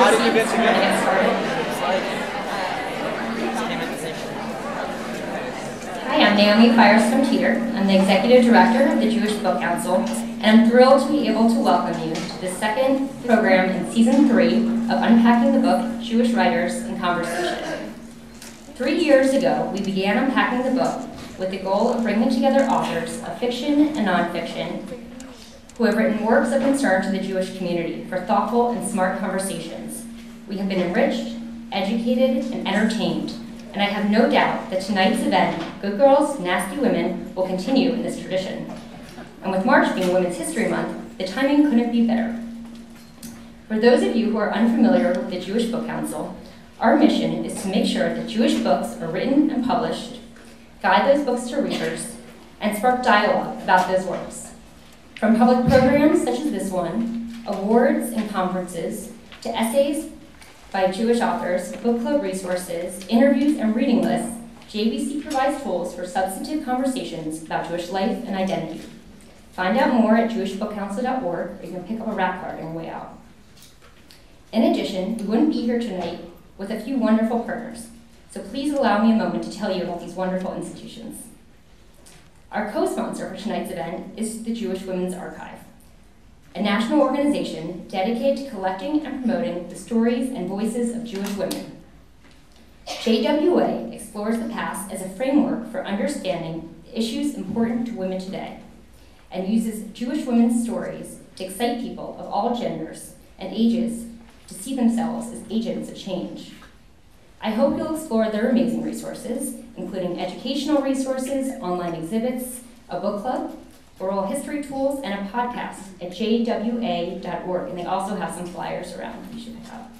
How did you get. Hi, I'm Naomi Firestone Teeter. I'm the Executive Director of the Jewish Book Council, and I'm thrilled to be able to welcome you to the second program in Season 3 of Unpacking the Book, Jewish Writers and Conversation. Three years ago, we began unpacking the book with the goal of bringing together authors of fiction and nonfiction who have written works of concern to the Jewish community for thoughtful and smart conversations. We have been enriched, educated, and entertained, and I have no doubt that tonight's event, Good Girls, Nasty Women, will continue in this tradition. And with March being Women's History Month, the timing couldn't be better. For those of you who are unfamiliar with the Jewish Book Council, our mission is to make sure that Jewish books are written and published, guide those books to readers, and spark dialogue about those works. From public programs such as this one, awards and conferences, to essays by Jewish authors, book club resources, interviews, and reading lists, JBC provides tools for substantive conversations about Jewish life and identity. Find out more at jewishbookcouncil.org, or you can pick up a rack card on your way out. In addition, we wouldn't be here tonight with a few wonderful partners, so please allow me a moment to tell you about these wonderful institutions. Our co-sponsor for tonight's event is the Jewish Women's Archive, a national organization dedicated to collecting and promoting the stories and voices of Jewish women. JWA explores the past as a framework for understanding the issues important to women today and uses Jewish women's stories to excite people of all genders and ages to see themselves as agents of change. I hope you'll explore their amazing resources, including educational resources, online exhibits, a book club, oral history tools, and a podcast at jwa.org. And they also have some flyers around you should pick up.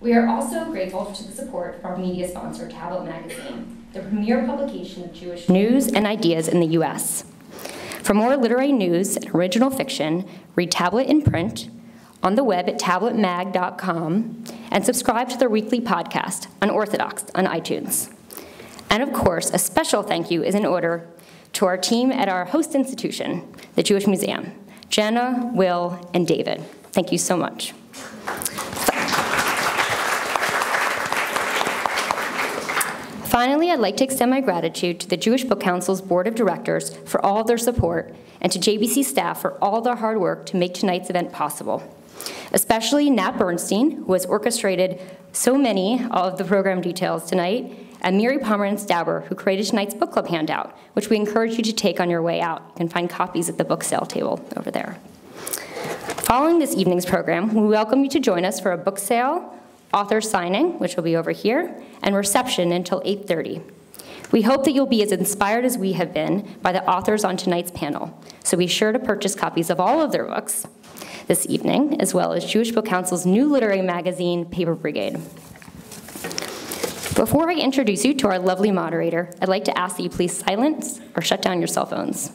We are also grateful to the support from our media sponsor, Tablet Magazine, the premier publication of Jewish news and ideas in the U.S. For more literary news and original fiction, read Tablet in print, on the web at tabletmag.com, and subscribe to their weekly podcast, Unorthodox, on iTunes. And of course, a special thank you is in order to our team at our host institution, the Jewish Museum, Jenna, Will, and David. Thank you so much. Finally, I'd like to extend my gratitude to the Jewish Book Council's Board of Directors for all their support and to JBC staff for all their hard work to make tonight's event possible especially Nat Bernstein, who has orchestrated so many of the program details tonight, and Miri Pomerantz Dauber, who created tonight's book club handout, which we encourage you to take on your way out. You can find copies at the book sale table over there. Following this evening's program, we welcome you to join us for a book sale, author signing, which will be over here, and reception until 8.30. We hope that you'll be as inspired as we have been by the authors on tonight's panel, so be sure to purchase copies of all of their books this evening, as well as Jewish Book Council's new literary magazine, Paper Brigade. Before I introduce you to our lovely moderator, I'd like to ask that you please silence or shut down your cell phones.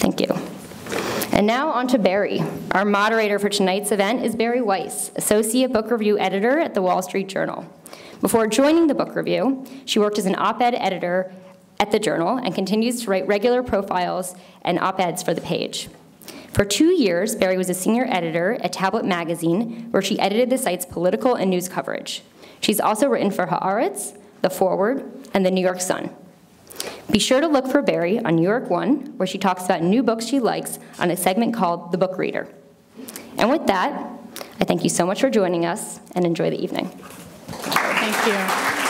Thank you. And now on to Bari. Our moderator for tonight's event is Bari Weiss, Associate Book Review Editor at the Wall Street Journal. Before joining the book review, she worked as an op-ed editor at the Journal and continues to write regular profiles and op-eds for the page. For two years, Bari was a senior editor at Tablet Magazine, where she edited the site's political and news coverage. She's also written for Haaretz, The Forward, and The New York Sun. Be sure to look for Bari on New York One, where she talks about new books she likes on a segment called The Book Reader. And with that, I thank you so much for joining us and enjoy the evening. Thank you.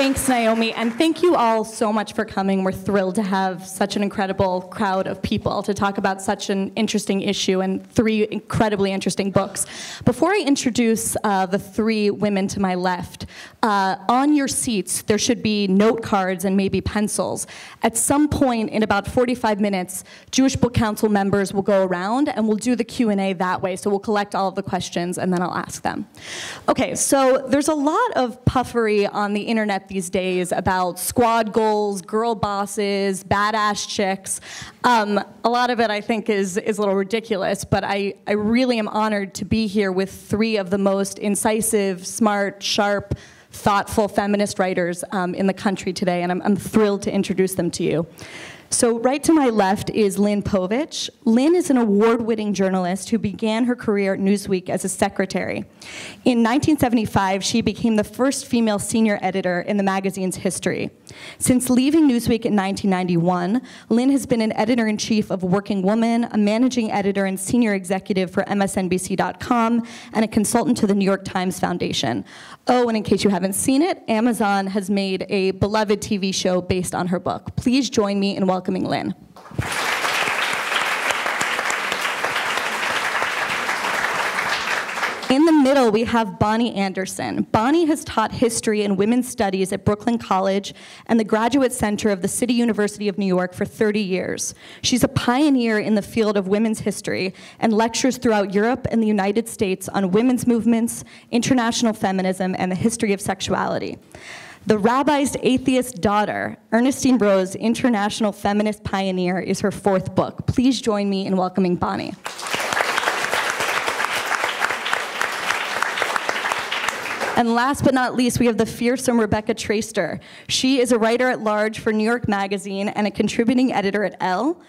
Thanks, Naomi, and thank you all so much for coming. We're thrilled to have such an incredible crowd of people to talk about such an interesting issue and three incredibly interesting books. Before I introduce uh, the three women to my left, uh, on your seats there should be note cards and maybe pencils. At some point in about 45 minutes, Jewish Book Council members will go around and we'll do the Q&A that way. So we'll collect all of the questions and then I'll ask them. Okay, so there's a lot of puffery on the internet these days about squad goals, girl bosses, badass chicks. Um, a lot of it I think is, is a little ridiculous, but I, I really am honored to be here with three of the most incisive, smart, sharp, thoughtful feminist writers um, in the country today, and I'm, I'm thrilled to introduce them to you. So, right to my left is Lynn Povich. Lynn is an award winning journalist who began her career at Newsweek as a secretary. In 1975, she became the first female senior editor in the magazine's history. Since leaving Newsweek in 1991, Lynn has been an editor in chief of Working Woman, a managing editor and senior executive for MSNBC.com, and a consultant to the New York Times Foundation. Oh, and in case you haven't seen it, Amazon has made a beloved TV show based on her book. Please join me in welcoming Lynn. In the middle, we have Bonnie Anderson. Bonnie has taught history and women's studies at Brooklyn College and the Graduate Center of the City University of New York for 30 years. She's a pioneer in the field of women's history and lectures throughout Europe and the United States on women's movements, international feminism, and the history of sexuality. The Rabbi's Atheist Daughter, Ernestine Rose, International Feminist Pioneer, is her fourth book. Please join me in welcoming Bonnie. And last but not least, we have the fearsome Rebecca Traister. She is a writer at large for New York Magazine and a contributing editor at Elle.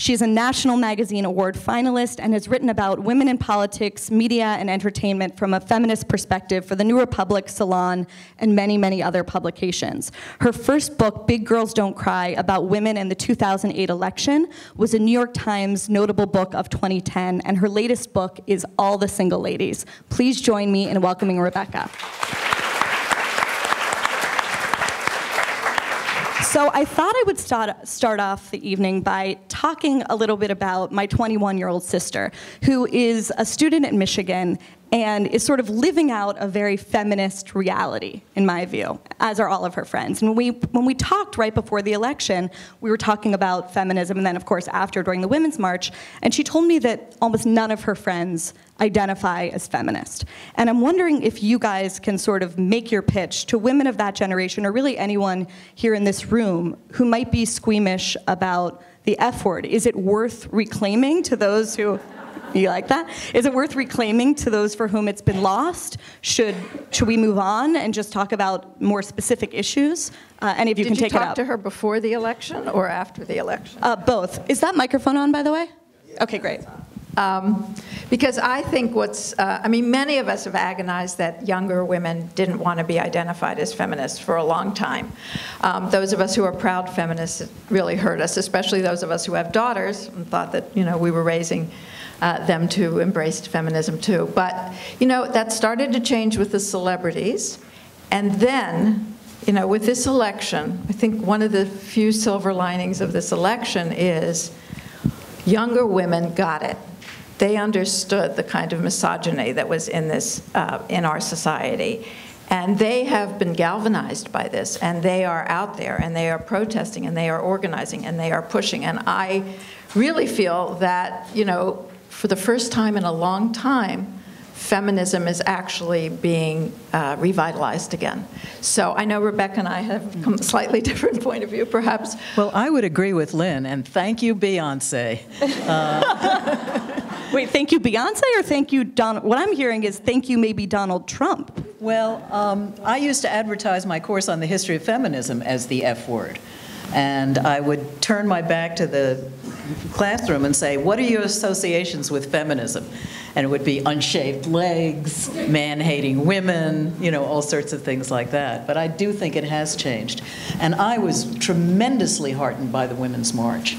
She's a National Magazine Award finalist and has written about women in politics, media, and entertainment from a feminist perspective for the New Republic, Salon, and many, many other publications. Her first book, Big Girls Don't Cry, about women in the 2008 election, was a New York Times notable book of 2010, and her latest book is All the Single Ladies. Please join me in welcoming Rebecca. So I thought I would start, start off the evening by talking a little bit about my 21 year old sister, who is a student at Michigan and is sort of living out a very feminist reality, in my view, as are all of her friends. And we, when we talked right before the election, we were talking about feminism, and then, of course, after during the Women's March, and she told me that almost none of her friends identify as feminist. And I'm wondering if you guys can sort of make your pitch to women of that generation, or really anyone here in this room who might be squeamish about the F word. Is it worth reclaiming to those who you like that? Is it worth reclaiming to those for whom it's been lost? Should should we move on and just talk about more specific issues? Uh, any of you Did can you take it talk to her before the election or after the election? Uh, both. Is that microphone on, by the way? Okay, great. Um, because I think what's, uh, I mean, many of us have agonized that younger women didn't want to be identified as feminists for a long time. Um, those of us who are proud feminists really hurt us, especially those of us who have daughters and thought that, you know, we were raising uh, them to embrace feminism too. But, you know, that started to change with the celebrities. And then, you know, with this election, I think one of the few silver linings of this election is younger women got it. They understood the kind of misogyny that was in this uh, in our society, and they have been galvanized by this, and they are out there, and they are protesting, and they are organizing, and they are pushing. And I really feel that you know, for the first time in a long time, feminism is actually being uh, revitalized again. So I know Rebecca and I have a slightly different point of view, perhaps. Well, I would agree with Lynn, and thank you, Beyonce. Wait, thank you, Beyonce, or thank you, Donald? What I'm hearing is thank you, maybe Donald Trump. Well, um, I used to advertise my course on the history of feminism as the F word. And I would turn my back to the classroom and say, What are your associations with feminism? And it would be unshaved legs, man hating women, you know, all sorts of things like that. But I do think it has changed. And I was tremendously heartened by the Women's March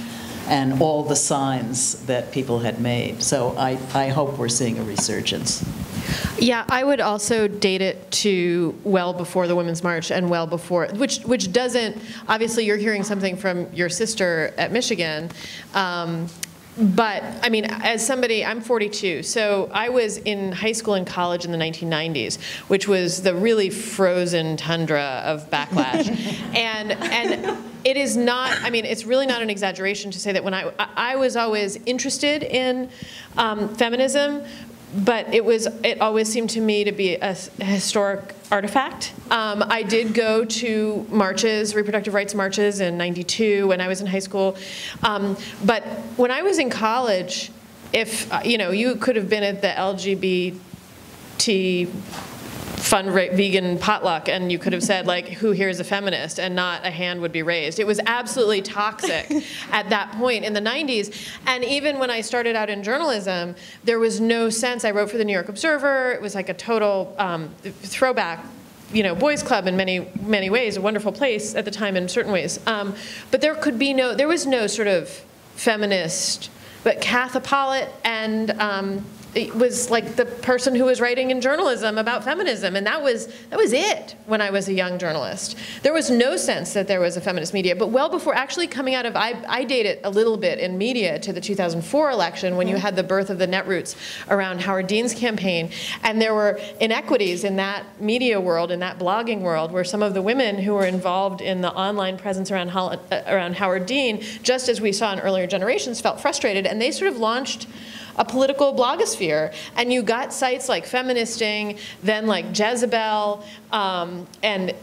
and all the signs that people had made. So I, I hope we're seeing a resurgence. Yeah, I would also date it to well before the Women's March and well before, which which doesn't. Obviously, you're hearing something from your sister at Michigan. Um, but I mean, as somebody, I'm 42, so I was in high school and college in the 1990s, which was the really frozen tundra of backlash, and and it is not. I mean, it's really not an exaggeration to say that when I I was always interested in um, feminism, but it was it always seemed to me to be a, historic artifact. Um, I did go to marches, reproductive rights marches in '92 when I was in high school, um, but when I was in college, if uh, you know, you could have been at the LGBT fun vegan potluck and you could have said like who here is a feminist and not a hand would be raised it was absolutely toxic at that point in the 90s and even when i started out in journalism there was no sense i wrote for the new york observer it was like a total um, throwback you know, boys' club in many many ways, a wonderful place at the time in certain ways. Um, but there could be no, there was no sort of feminist. But Katha Pollitt and um, it was like the person who was writing in journalism about feminism, and that was that was it when I was a young journalist. There was no sense that there was a feminist media, but well before actually coming out of I, I date it a little bit in media to the 2004 election when you had the birth of the netroots around Howard Dean's campaign, and there were inequities in that media world, in that blogging world, where some of the women who were involved in the online presence around uh, around Howard Dean, just as we saw in earlier generations, felt frustrated, and they sort of launched a political blogosphere. And you got sites like Feministing, then like Jezebel, um, and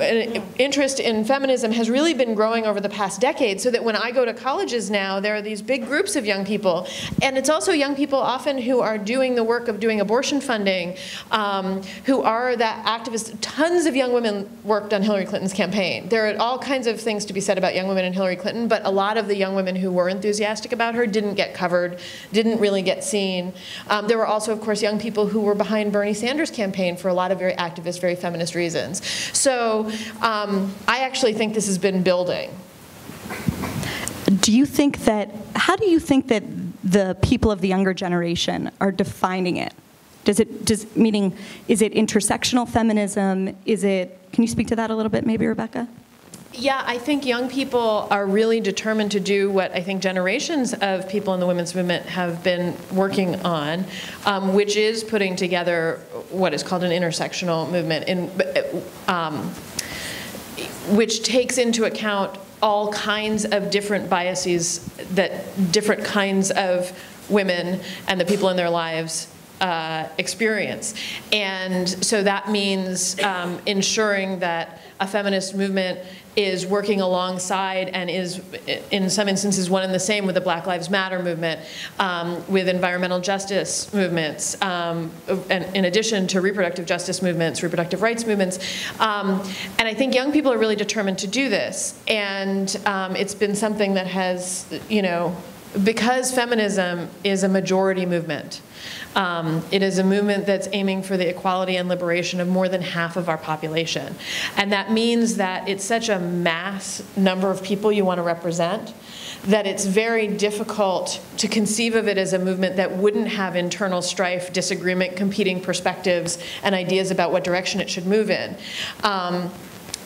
an interest in feminism has really been growing over the past decade so that when I go to colleges now, there are these big groups of young people. And it's also young people often who are doing the work of doing abortion funding, um, who are that activists. Tons of young women worked on Hillary Clinton's campaign. There are all kinds of things to be said about young women and Hillary Clinton, but a lot of the young women who were enthusiastic about her didn't get covered, didn't really get seen. Um, there were also, of course, young people who were behind Bernie Sanders' campaign for a lot of very activist, very feminist reasons. So um, I actually think this has been building. Do you think that, how do you think that the people of the younger generation are defining it? Does it, does, meaning, is it intersectional feminism? Is it, can you speak to that a little bit, maybe, Rebecca? Yeah, I think young people are really determined to do what I think generations of people in the women's movement have been working on, um, which is putting together what is called an intersectional movement, in, um, which takes into account all kinds of different biases that different kinds of women and the people in their lives uh, experience. And so that means um, ensuring that a feminist movement is working alongside and is, in some instances, one and the same with the Black Lives Matter movement, um, with environmental justice movements, um, and in addition to reproductive justice movements, reproductive rights movements. Um, and I think young people are really determined to do this. And um, it's been something that has, you know, because feminism is a majority movement. Um, it is a movement that's aiming for the equality and liberation of more than half of our population. And that means that it's such a mass number of people you want to represent that it's very difficult to conceive of it as a movement that wouldn't have internal strife, disagreement, competing perspectives, and ideas about what direction it should move in. Um,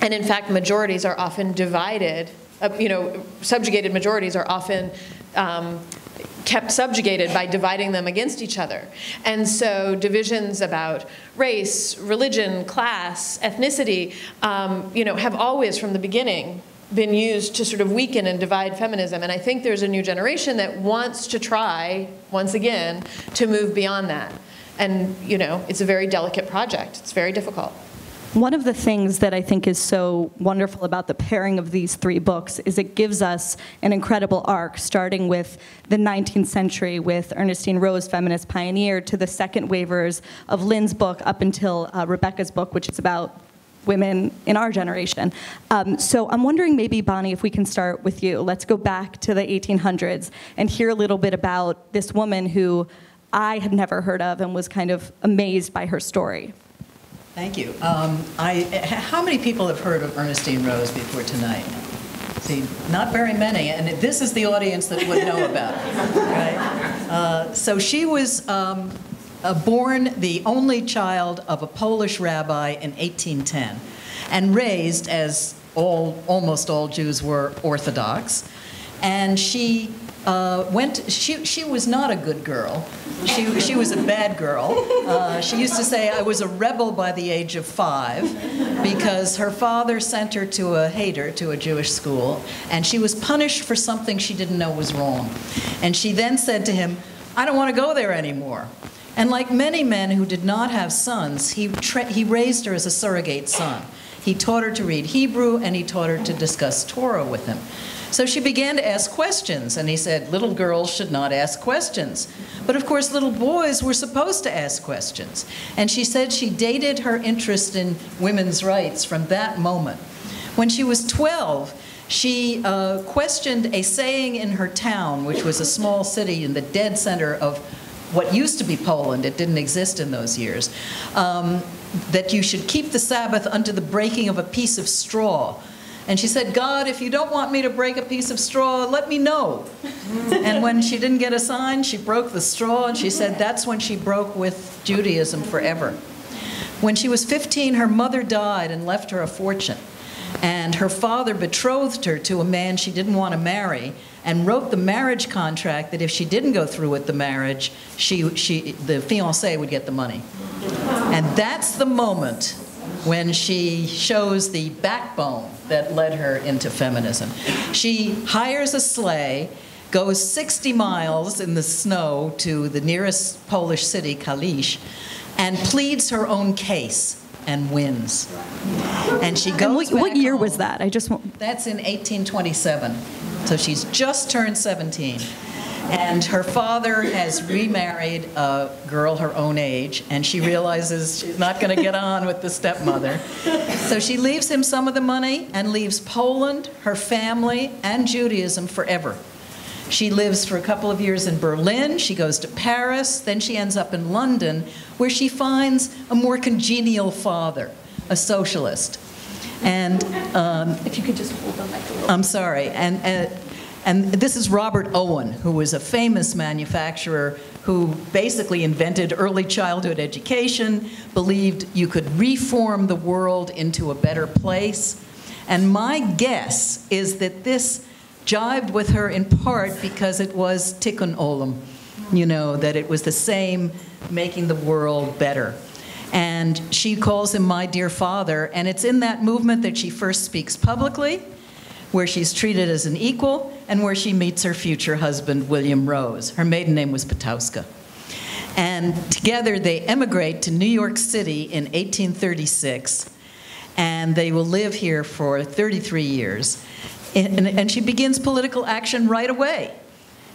and in fact, majorities are often divided. Uh, you know, subjugated majorities are often um, kept subjugated by dividing them against each other. And so divisions about race, religion, class, ethnicity, um, you know, have always from the beginning been used to sort of weaken and divide feminism. And I think there's a new generation that wants to try, once again, to move beyond that. And, you know, it's a very delicate project. It's very difficult. One of the things that I think is so wonderful about the pairing of these three books is it gives us an incredible arc, starting with the 19th century with Ernestine Rose, feminist pioneer, to the second wavers of Lynn's book up until uh, Rebecca's book, which is about women in our generation. Um, so I'm wondering maybe, Bonnie, if we can start with you. Let's go back to the 1800s and hear a little bit about this woman who I had never heard of and was kind of amazed by her story. Thank you. Um, I, how many people have heard of Ernestine Rose before tonight? See, not very many, and this is the audience that would know about her. Right? Uh, so she was um, uh, born the only child of a Polish rabbi in 1810, and raised, as all almost all Jews were, Orthodox. And she uh, went, she, she was not a good girl. She, she was a bad girl. Uh, she used to say, I was a rebel by the age of five because her father sent her to a cheder to a Jewish school, and she was punished for something she didn't know was wrong. And she then said to him, I don't want to go there anymore. And like many men who did not have sons, he, he raised her as a surrogate son. He taught her to read Hebrew and he taught her to discuss Torah with him. So she began to ask questions, and he said, Little girls should not ask questions. But of course, little boys were supposed to ask questions. And she said she dated her interest in women's rights from that moment. When she was 12, she uh, questioned a saying in her town, which was a small city in the dead center of what used to be Poland, it didn't exist in those years, um, that you should keep the Sabbath unto the breaking of a piece of straw. And she said, God, if you don't want me to break a piece of straw, let me know. and when she didn't get a sign, she broke the straw, and she said that's when she broke with Judaism forever. When she was 15, her mother died and left her a fortune. And her father betrothed her to a man she didn't want to marry and wrote the marriage contract that if she didn't go through with the marriage, she, she, the fiance would get the money. And that's the moment when she shows the backbone that led her into feminism. She hires a sleigh, goes 60 miles in the snow to the nearest Polish city, Kalisz, and pleads her own case and wins. And she goes. And what, what year home. was that? I just want. That's in 1827. So she's just turned 17. And her father has remarried a girl her own age, and she realizes she's not going to get on with the stepmother. So she leaves him some of the money and leaves Poland, her family, and Judaism forever. She lives for a couple of years in Berlin, she goes to Paris, then she ends up in London, where she finds a more congenial father, a socialist. And um, if you could just hold on a little. I'm sorry. And, and, and this is Robert Owen, who was a famous manufacturer who basically invented early childhood education, believed you could reform the world into a better place. And my guess is that this jived with her in part because it was tikkun olam, you know, that it was the same making the world better. And she calls him my dear father, and it's in that movement that she first speaks publicly, where she's treated as an equal, and where she meets her future husband, William Rose. Her maiden name was Potowska. And together they emigrate to New York City in 1836, and they will live here for 33 years. And, and she begins political action right away.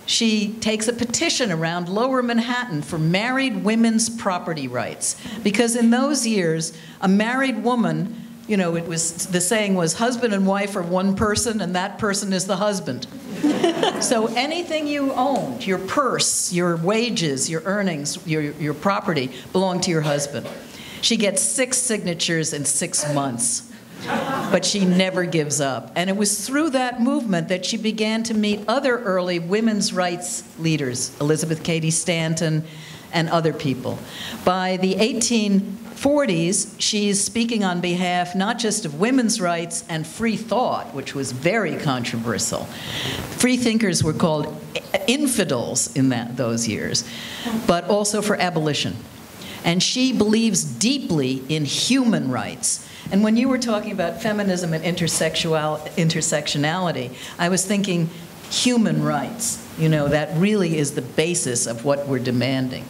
She takes a petition around lower Manhattan for married women's property rights. Because in those years, a married woman, you know, it was the saying was husband and wife are one person, and that person is the husband. so anything you owned, your purse, your wages, your earnings, your, your property, belonged to your husband. She gets six signatures in six months but she never gives up. And it was through that movement that she began to meet other early women's rights leaders, Elizabeth Cady Stanton and other people. By the 1840s, she's speaking on behalf not just of women's rights and free thought, which was very controversial. Free thinkers were called infidels in that, those years, but also for abolition. And she believes deeply in human rights. And when you were talking about feminism and intersectionality, I was thinking human rights. You know, that really is the basis of what we're demanding.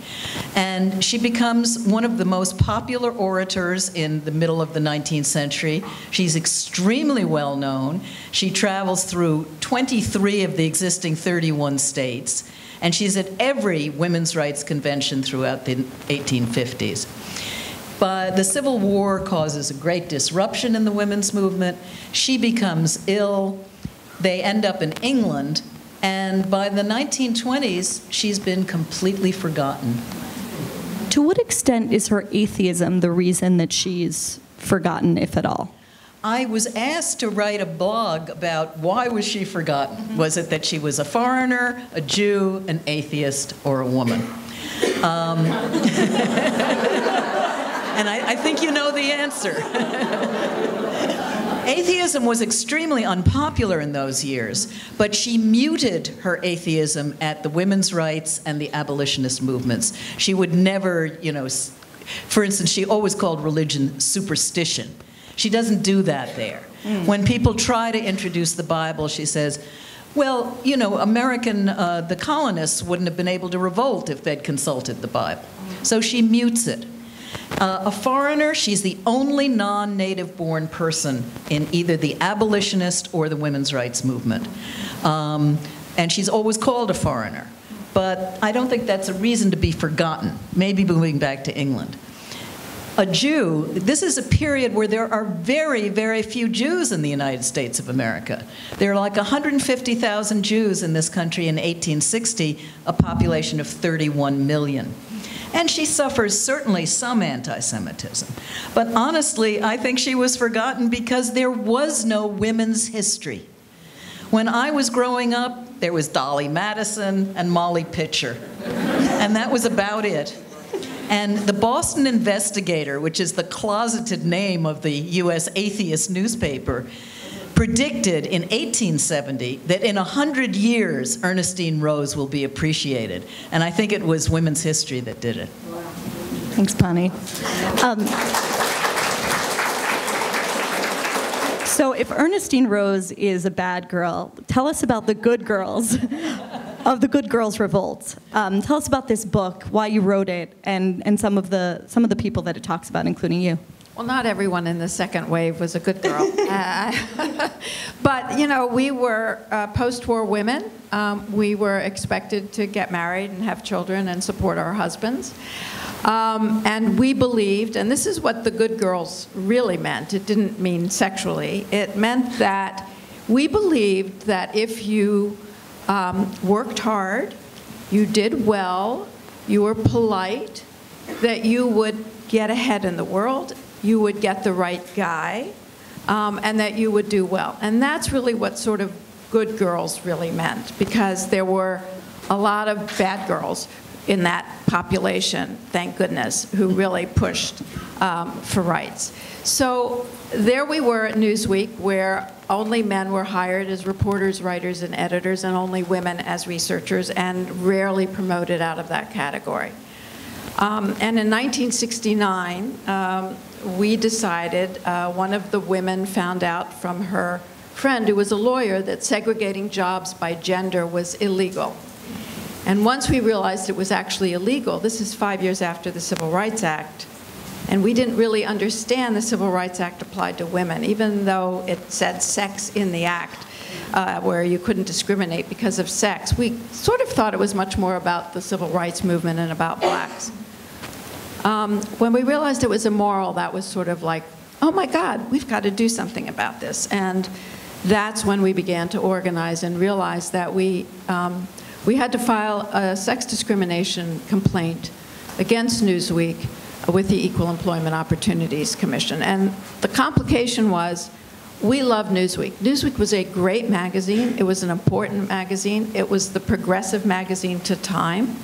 And she becomes one of the most popular orators in the middle of the 19th century. She's extremely well known. She travels through 23 of the existing 31 states, and she's at every women's rights convention throughout the 1850s. But the Civil War causes a great disruption in the women's movement. She becomes ill. They end up in England. And by the 1920s, she's been completely forgotten. To what extent is her atheism the reason that she's forgotten, if at all? I was asked to write a blog about why was she forgotten? Was it that she was a foreigner, a Jew, an atheist, or a woman? Um, and I, I think you know the answer. Atheism was extremely unpopular in those years, but she muted her atheism at the women's rights and the abolitionist movements. She would never, you know, for instance, she always called religion superstition. She doesn't do that there. When people try to introduce the Bible, she says, well, you know, American, uh, the colonists wouldn't have been able to revolt if they'd consulted the Bible. So she mutes it. Uh, a foreigner, she's the only non native born person in either the abolitionist or the women's rights movement. Um, and she's always called a foreigner. But I don't think that's a reason to be forgotten, maybe moving back to England. A Jew, this is a period where there are very, very few Jews in the United States of America. There are like 150,000 Jews in this country in 1860, a population of 31 million. And she suffers certainly some anti Semitism. But honestly, I think she was forgotten because there was no women's history. When I was growing up, there was Dolly Madison and Molly Pitcher. And that was about it. And the Boston Investigator, which is the closeted name of the U.S. atheist newspaper, predicted in 1870 that in 100 years, Ernestine Rose will be appreciated. And I think it was women's history that did it. Thanks, Bonnie. Um, so, if Ernestine Rose is a bad girl, tell us about the good girls of the Good Girls Revolt. Um, tell us about this book, why you wrote it, and, and some of the some of the people that it talks about, including you. Well, not everyone in the second wave was a good girl. uh, but, you know, we were uh, post war women. Um, we were expected to get married and have children and support our husbands. Um, and we believed, and this is what the good girls really meant, it didn't mean sexually, it meant that we believed that if you um, worked hard, you did well, you were polite, that you would get ahead in the world, you would get the right guy, um, and that you would do well. And that's really what sort of good girls really meant, because there were a lot of bad girls in that population, thank goodness, who really pushed um, for rights. So there we were at Newsweek, where only men were hired as reporters, writers, and editors, and only women as researchers, and rarely promoted out of that category. Um, and in 1969, um, we decided, uh, one of the women found out from her friend, who was a lawyer, that segregating jobs by gender was illegal. And once we realized it was actually illegal, this is five years after the Civil Rights Act, and we didn't really understand the Civil Rights Act applied to women, even though it said sex in the act, uh, where you couldn't discriminate because of sex. We sort of thought it was much more about the civil rights movement and about blacks. Um, when we realized it was immoral, that was sort of like, oh my God, we've got to do something about this. And that's when we began to organize and realize that we, um, we had to file a sex discrimination complaint against Newsweek with the Equal Employment Opportunities Commission. And the complication was we love Newsweek. Newsweek was a great magazine. It was an important magazine. It was the progressive magazine to time.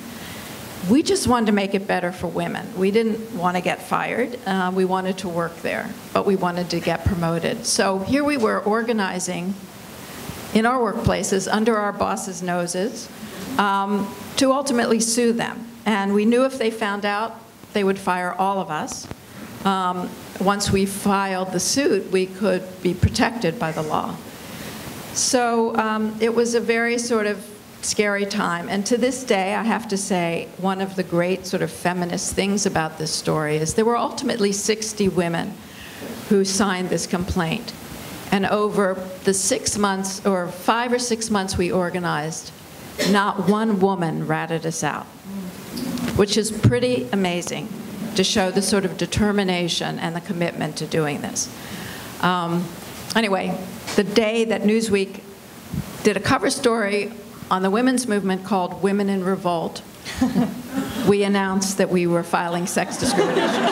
We just wanted to make it better for women. We didn't want to get fired. Uh, we wanted to work there, but we wanted to get promoted. So here we were organizing in our workplaces under our bosses' noses um, to ultimately sue them. And we knew if they found out, they would fire all of us. Um, once we filed the suit, we could be protected by the law. So um, it was a very sort of scary time. And to this day, I have to say, one of the great sort of feminist things about this story is there were ultimately 60 women who signed this complaint. And over the six months, or five or six months we organized, not one woman ratted us out, which is pretty amazing to show the sort of determination and the commitment to doing this. Um, anyway, the day that Newsweek did a cover story on the women's movement called Women in Revolt, we announced that we were filing sex discrimination.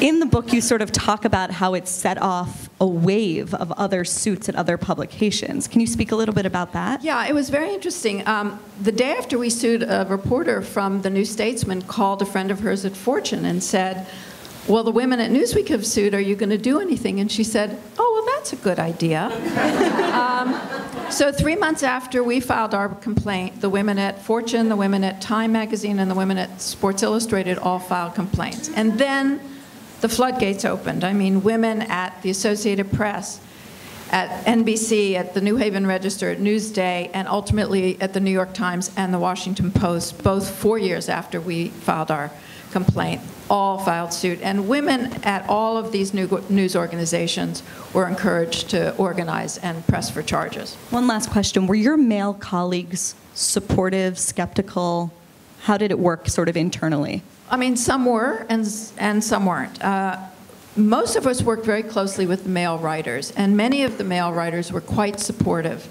In the book, you sort of talk about how it set off a wave of other suits at other publications. Can you speak a little bit about that? Yeah, it was very interesting. Um, the day after we sued, a reporter from the New Statesman called a friend of hers at Fortune and said, well, the women at Newsweek have sued. Are you going to do anything? And she said, Oh, well, that's a good idea. um, so, three months after we filed our complaint, the women at Fortune, the women at Time Magazine, and the women at Sports Illustrated all filed complaints. And then the floodgates opened. I mean, women at the Associated Press at NBC, at the New Haven Register, at Newsday, and ultimately at the New York Times and the Washington Post, both four years after we filed our complaint, all filed suit. And women at all of these news organizations were encouraged to organize and press for charges. One last question. Were your male colleagues supportive, skeptical? How did it work sort of internally? I mean, some were and, and some weren't. Uh, most of us worked very closely with the male writers, and many of the male writers were quite supportive.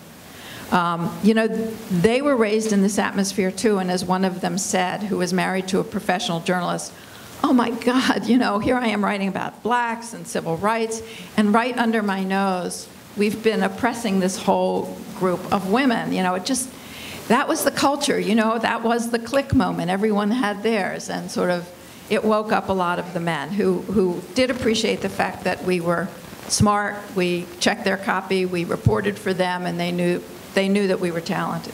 Um, you know, they were raised in this atmosphere too, and as one of them said, who was married to a professional journalist, oh my God, you know, here I am writing about blacks and civil rights, and right under my nose, we've been oppressing this whole group of women. You know, it just, that was the culture, you know, that was the click moment. Everyone had theirs, and sort of, it woke up a lot of the men who, who did appreciate the fact that we were smart, we checked their copy, we reported for them, and they knew, they knew that we were talented.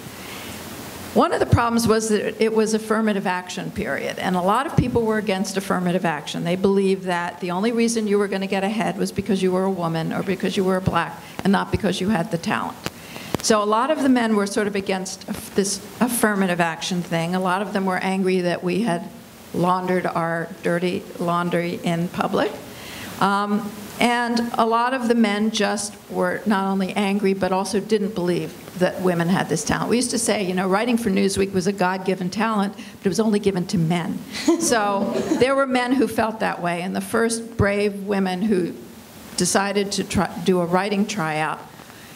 One of the problems was that it was affirmative action period, and a lot of people were against affirmative action. They believed that the only reason you were going to get ahead was because you were a woman or because you were black, and not because you had the talent. So a lot of the men were sort of against this affirmative action thing. A lot of them were angry that we had laundered our dirty laundry in public. Um, and a lot of the men just were not only angry, but also didn't believe that women had this talent. We used to say, you know, writing for Newsweek was a God given talent, but it was only given to men. so there were men who felt that way. And the first brave women who decided to try, do a writing tryout,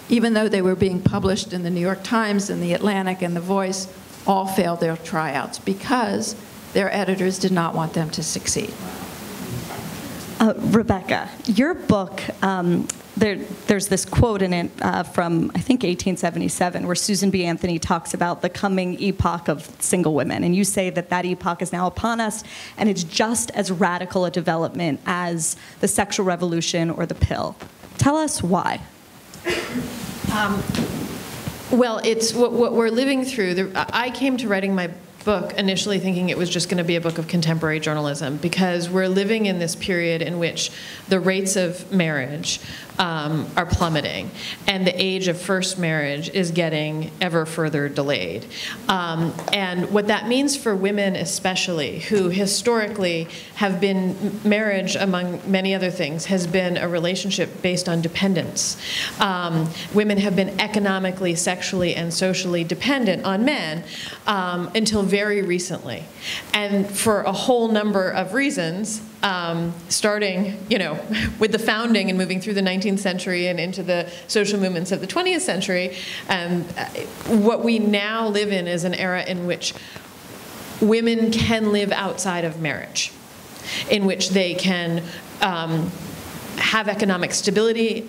even though they were being published in the New York Times and the Atlantic and the Voice, all failed their tryouts because their editors did not want them to succeed. Uh, Rebecca, your book, um, there, there's this quote in it uh, from, I think, 1877, where Susan B. Anthony talks about the coming epoch of single women. And you say that that epoch is now upon us, and it's just as radical a development as the sexual revolution or the pill. Tell us why. Um, well, it's what, what we're living through. The, I came to writing my book initially thinking it was just going to be a book of contemporary journalism because we're living in this period in which the rates of marriage um, are plummeting and the age of first marriage is getting ever further delayed. Um, and what that means for women, especially, who historically have been marriage, among many other things, has been a relationship based on dependence. Um, women have been economically, sexually, and socially dependent on men um, until very recently. And for a whole number of reasons, um, starting, you know, with the founding and moving through the 19th century and into the social movements of the 20th century, and uh, what we now live in is an era in which women can live outside of marriage, in which they can um, have economic stability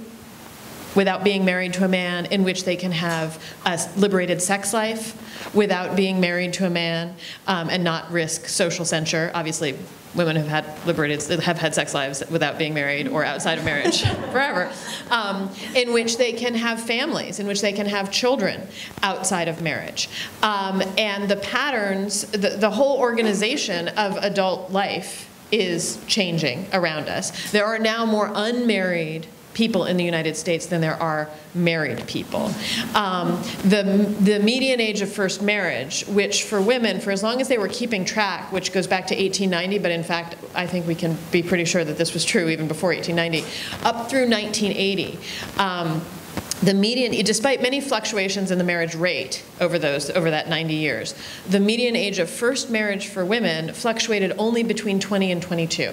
without being married to a man, in which they can have a liberated sex life without being married to a man um, and not risk social censure. Obviously, women have had liberated have had sex lives without being married or outside of marriage forever um, in which they can have families in which they can have children outside of marriage. Um, and the patterns the, the whole organization of adult life is changing around us. There are now more unmarried people in the United States than there are married people. Um, the, the median age of first marriage, which for women, for as long as they were keeping track, which goes back to 1890, but in fact, I think we can be pretty sure that this was true even before 1890, up through 1980. Um, the median, despite many fluctuations in the marriage rate over those over that 90 years, the median age of first marriage for women fluctuated only between 20 and 22.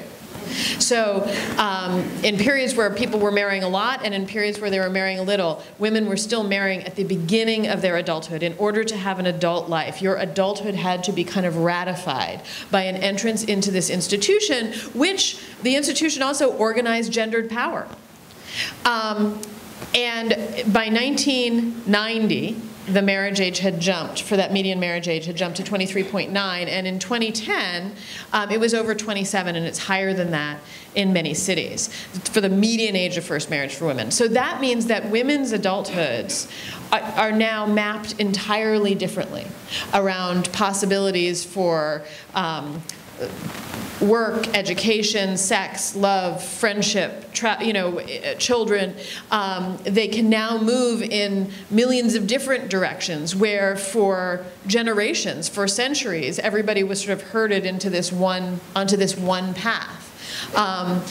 So um, in periods where people were marrying a lot and in periods where they were marrying a little, women were still marrying at the beginning of their adulthood. In order to have an adult life, your adulthood had to be kind of ratified by an entrance into this institution, which the institution also organized gendered power. Um, and by 1990, the marriage age had jumped, for that median marriage age, had jumped to 23.9. And in 2010, um, it was over 27, and it's higher than that in many cities for the median age of first marriage for women. So that means that women's adulthoods are, are now mapped entirely differently around possibilities for. Um, work, education, sex, love, friendship, you know, eh, children, um, they can now move in millions of different directions. Where for generations, for centuries, everybody was sort of herded into this one onto this one path. Um,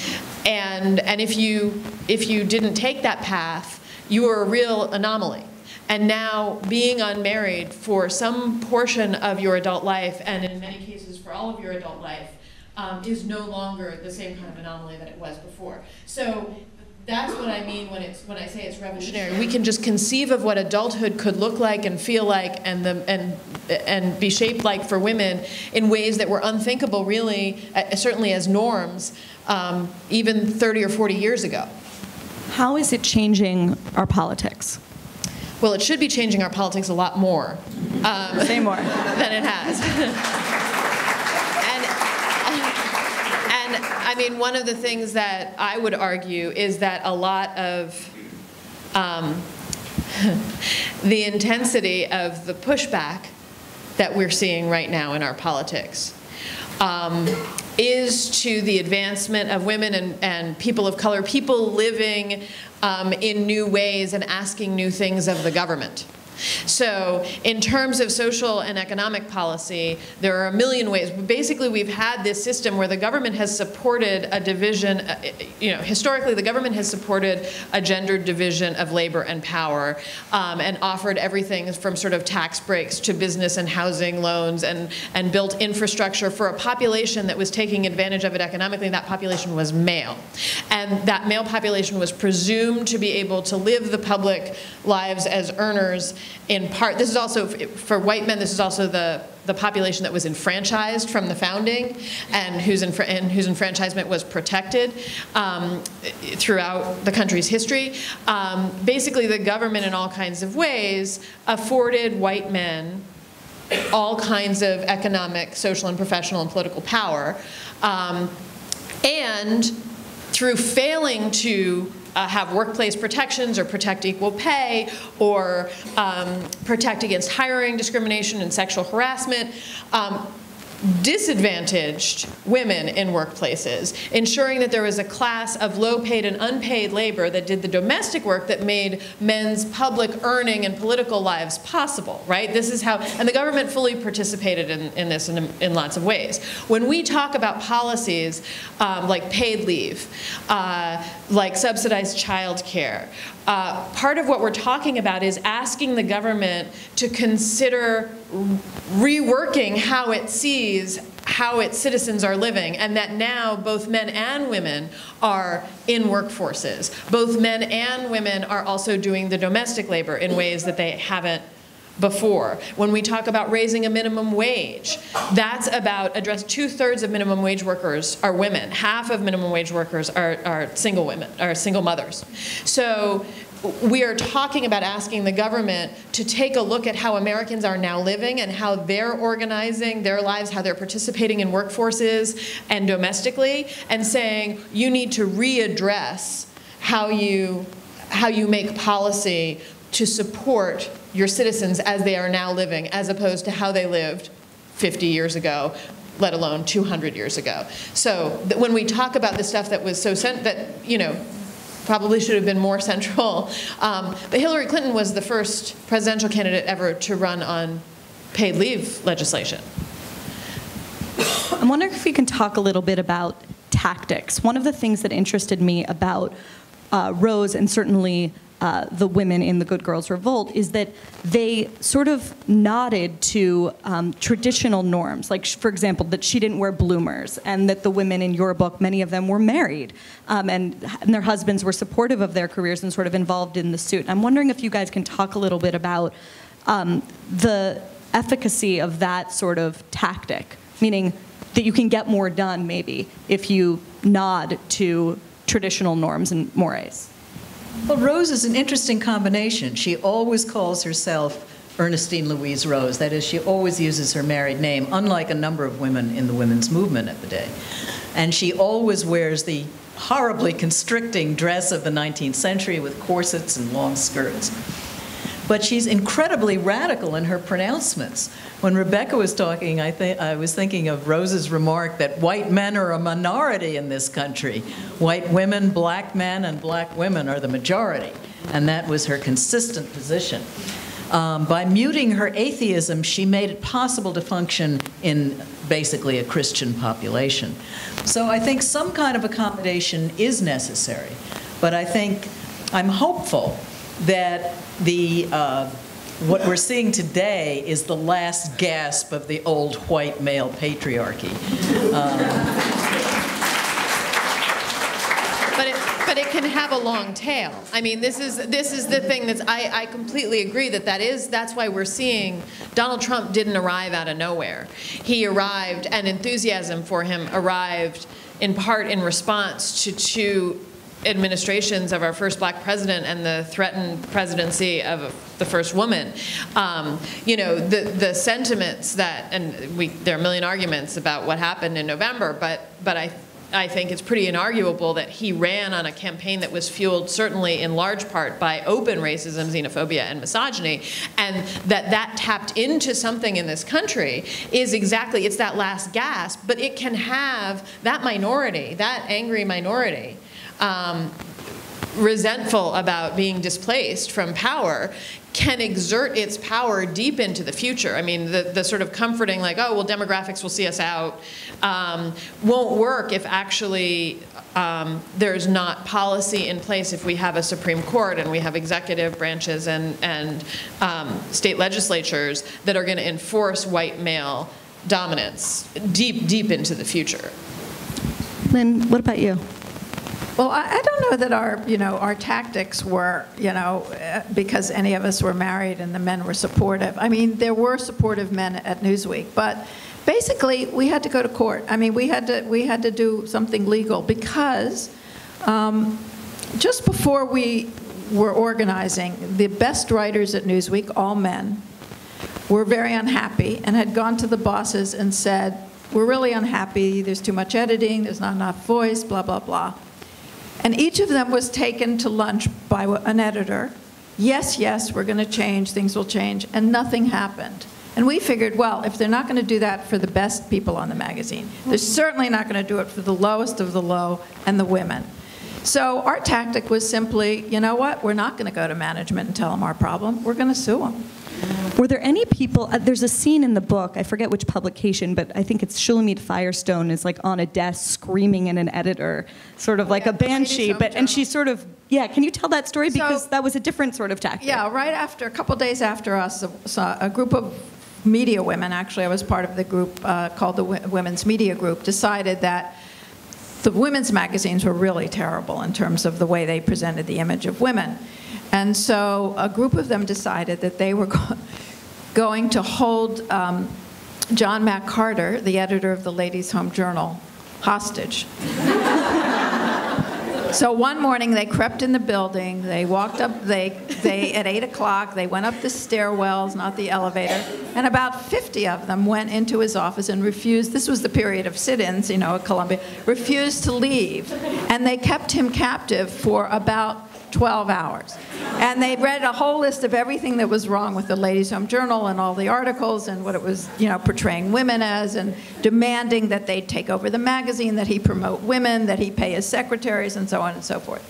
and and if you if you didn't take that path, you were a real anomaly. And now, being unmarried for some portion of your adult life, and in many cases for all of your adult life, um, is no longer the same kind of anomaly that it was before. So that's what I mean when it's when I say it's revolutionary. We can just conceive of what adulthood could look like and feel like, and the and and be shaped like for women in ways that were unthinkable, really, uh, certainly as norms, um, even 30 or 40 years ago. How is it changing our politics? Well, it should be changing our politics a lot more. Um, Say more. than it has. and, and I mean, one of the things that I would argue is that a lot of um, the intensity of the pushback that we're seeing right now in our politics um, is to the advancement of women and, and people of color, people living um, in new ways and asking new things of the government. So, in terms of social and economic policy, there are a million ways. Basically, we've had this system where the government has supported a division, uh, you know, historically, the government has supported a gendered division of labor and power um, and offered everything from sort of tax breaks to business and housing loans and, and built infrastructure for a population that was taking advantage of it economically. That population was male. And that male population was presumed to be able to live the public lives as earners in part, this is also, for white men, this is also the, the population that was enfranchised from the founding and whose, and whose enfranchisement was protected um, throughout the country's history. Um, basically, the government, in all kinds of ways, afforded white men all kinds of economic, social, and professional and political power. Um, and through failing to uh, have workplace protections or protect equal pay or um, protect against hiring discrimination and sexual harassment. Um, disadvantaged women in workplaces, ensuring that there was a class of low paid and unpaid labor that did the domestic work that made men's public earning and political lives possible, right? This is how, and the government fully participated in, in this in, in lots of ways. When we talk about policies um, like paid leave, uh, like subsidized child care, uh, part of what we're talking about is asking the government to consider reworking how it sees how its citizens are living, and that now both men and women are in workforces. Both men and women are also doing the domestic labor in ways that they haven't before. When we talk about raising a minimum wage, that's about address two-thirds of minimum wage workers are women. Half of minimum wage workers are, are single women, are single mothers. So we are talking about asking the government to take a look at how Americans are now living and how they're organizing their lives, how they're participating in workforces and domestically, and saying you need to readdress how you how you make policy to support your citizens as they are now living, as opposed to how they lived 50 years ago, let alone 200 years ago. So when we talk about the stuff that was so sent that you know probably should have been more central. Um, but Hillary Clinton was the first presidential candidate ever to run on paid leave legislation. I'm wondering if we can talk a little bit about tactics. One of the things that interested me about uh, Rose and certainly uh, the women in the Good Girls Revolt is that they sort of nodded to um, traditional norms, like, for example, that she didn't wear bloomers, and that the women in your book, many of them were married, um, and, and their husbands were supportive of their careers and sort of involved in the suit. I'm wondering if you guys can talk a little bit about um, the efficacy of that sort of tactic, meaning that you can get more done, maybe, if you nod to traditional norms and mores. Well, Rose is an interesting combination. She always calls herself Ernestine Louise Rose. That is, she always uses her married name, unlike a number of women in the women's movement at the day. And she always wears the horribly constricting dress of the 19th century with corsets and long skirts. But she's incredibly radical in her pronouncements. When Rebecca was talking, I, think I was thinking of Rose's remark that white men are a minority in this country. White women, black men, and black women are the majority. And that was her consistent position. Um, by muting her atheism, she made it possible to function in basically a Christian population. So I think some kind of accommodation is necessary. But I think I'm hopeful that the uh, what we're seeing today is the last gasp of the old white male patriarchy. But it, but it can have a long tail. I mean, this is, this is the thing that's, I, I completely agree that that is, that's why we're seeing, Donald Trump didn't arrive out of nowhere. He arrived, and enthusiasm for him arrived in part in response to two administrations of our first black president and the threatened presidency of the first woman. Um, you know, the, the sentiments that, and we, there are a million arguments about what happened in November, but, but I, I think it's pretty inarguable that he ran on a campaign that was fueled certainly in large part by open racism, xenophobia, and misogyny, and that that tapped into something in this country is exactly, it's that last gasp, but it can have that minority, that angry minority, um, resentful about being displaced from power can exert its power deep into the future. I mean, the, the sort of comforting, like, oh, well, demographics will see us out, um, won't work if actually um, there's not policy in place if we have a Supreme Court and we have executive branches and, and um, state legislatures that are going to enforce white male dominance deep, deep into the future. Lynn, what about you? Well, I, I don't know that our, you know, our tactics were, you know, uh, because any of us were married and the men were supportive. I mean, there were supportive men at Newsweek, but basically we had to go to court. I mean, we had to we had to do something legal because um, just before we were organizing, the best writers at Newsweek, all men, were very unhappy and had gone to the bosses and said, "We're really unhappy. There's too much editing. There's not enough voice. Blah blah blah." And each of them was taken to lunch by an editor. Yes, yes, we're going to change, things will change, and nothing happened. And we figured, well, if they're not going to do that for the best people on the magazine, they're certainly not going to do it for the lowest of the low and the women. So our tactic was simply, you know what, we're not going to go to management and tell them our problem, we're going to sue them. Were there any people, uh, there's a scene in the book, I forget which publication, but I think it's Shulamith Firestone is like on a desk screaming at an editor, sort of like yeah, a banshee, but, and she sort of, yeah, can you tell that story? So- Because that was a different sort of tactic. Yeah, right after, a couple days after us, a, a group of media women, actually, I was part of the group uh, called the Wo- Women's Media Group, decided that the women's magazines were really terrible in terms of the way they presented the image of women. And so a group of them decided that they were go- going to hold um, John Mack Carter, the editor of the Ladies' Home Journal, hostage. So one morning, they crept in the building. They walked up. They, they at eight o'clock, they went up the stairwells, not the elevator, and about 50 of them went into his office and refused. This was the period of sit-ins, you know, at Columbia. Refused to leave, and they kept him captive for about 12 hours. And they read a whole list of everything that was wrong with the Ladies' Home Journal and all the articles and what it was, you know, portraying women as and demanding that they take over the magazine, that he promote women, that he pay his secretaries, and so on and so forth.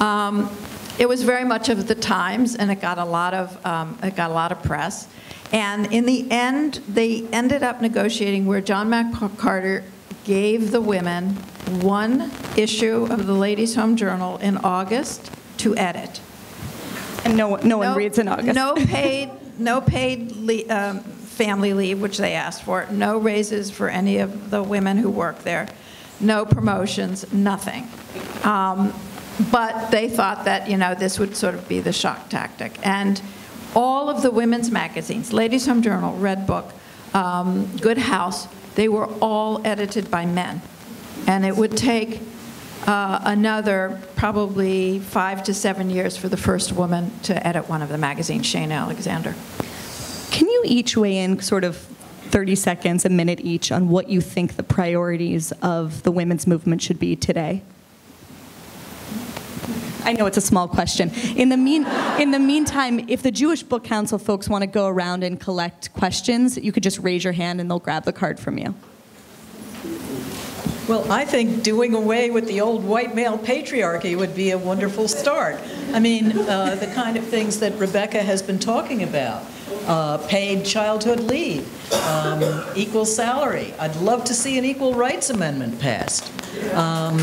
Um, it was very much of the Times, and it got a lot of um, it got a lot of press. And in the end, they ended up negotiating where John Mack Carter gave the women one issue of the Ladies' Home Journal in August to edit. And no, no one reads in August. No paid, no paid le- um, family leave, which they asked for. No raises for any of the women who work there. No promotions, nothing. Um, But they thought that, you know, this would sort of be the shock tactic. And all of the women's magazines, Ladies' Home Journal, Redbook, um, Good House, they were all edited by men. And it would take uh, another probably five to seven years for the first woman to edit one of the magazines, Shana Alexander. Can you each weigh in sort of 30 seconds, a minute each, on what you think the priorities of the women's movement should be today? I know it's a small question. In the mean, in the meantime, if the Jewish Book Council folks want to go around and collect questions, you could just raise your hand and they'll grab the card from you. Well, I think doing away with the old white male patriarchy would be a wonderful start. I mean, uh, the kind of things that Rebecca has been talking about, uh, paid childhood leave, um, equal salary. I'd love to see an equal rights amendment passed. Um,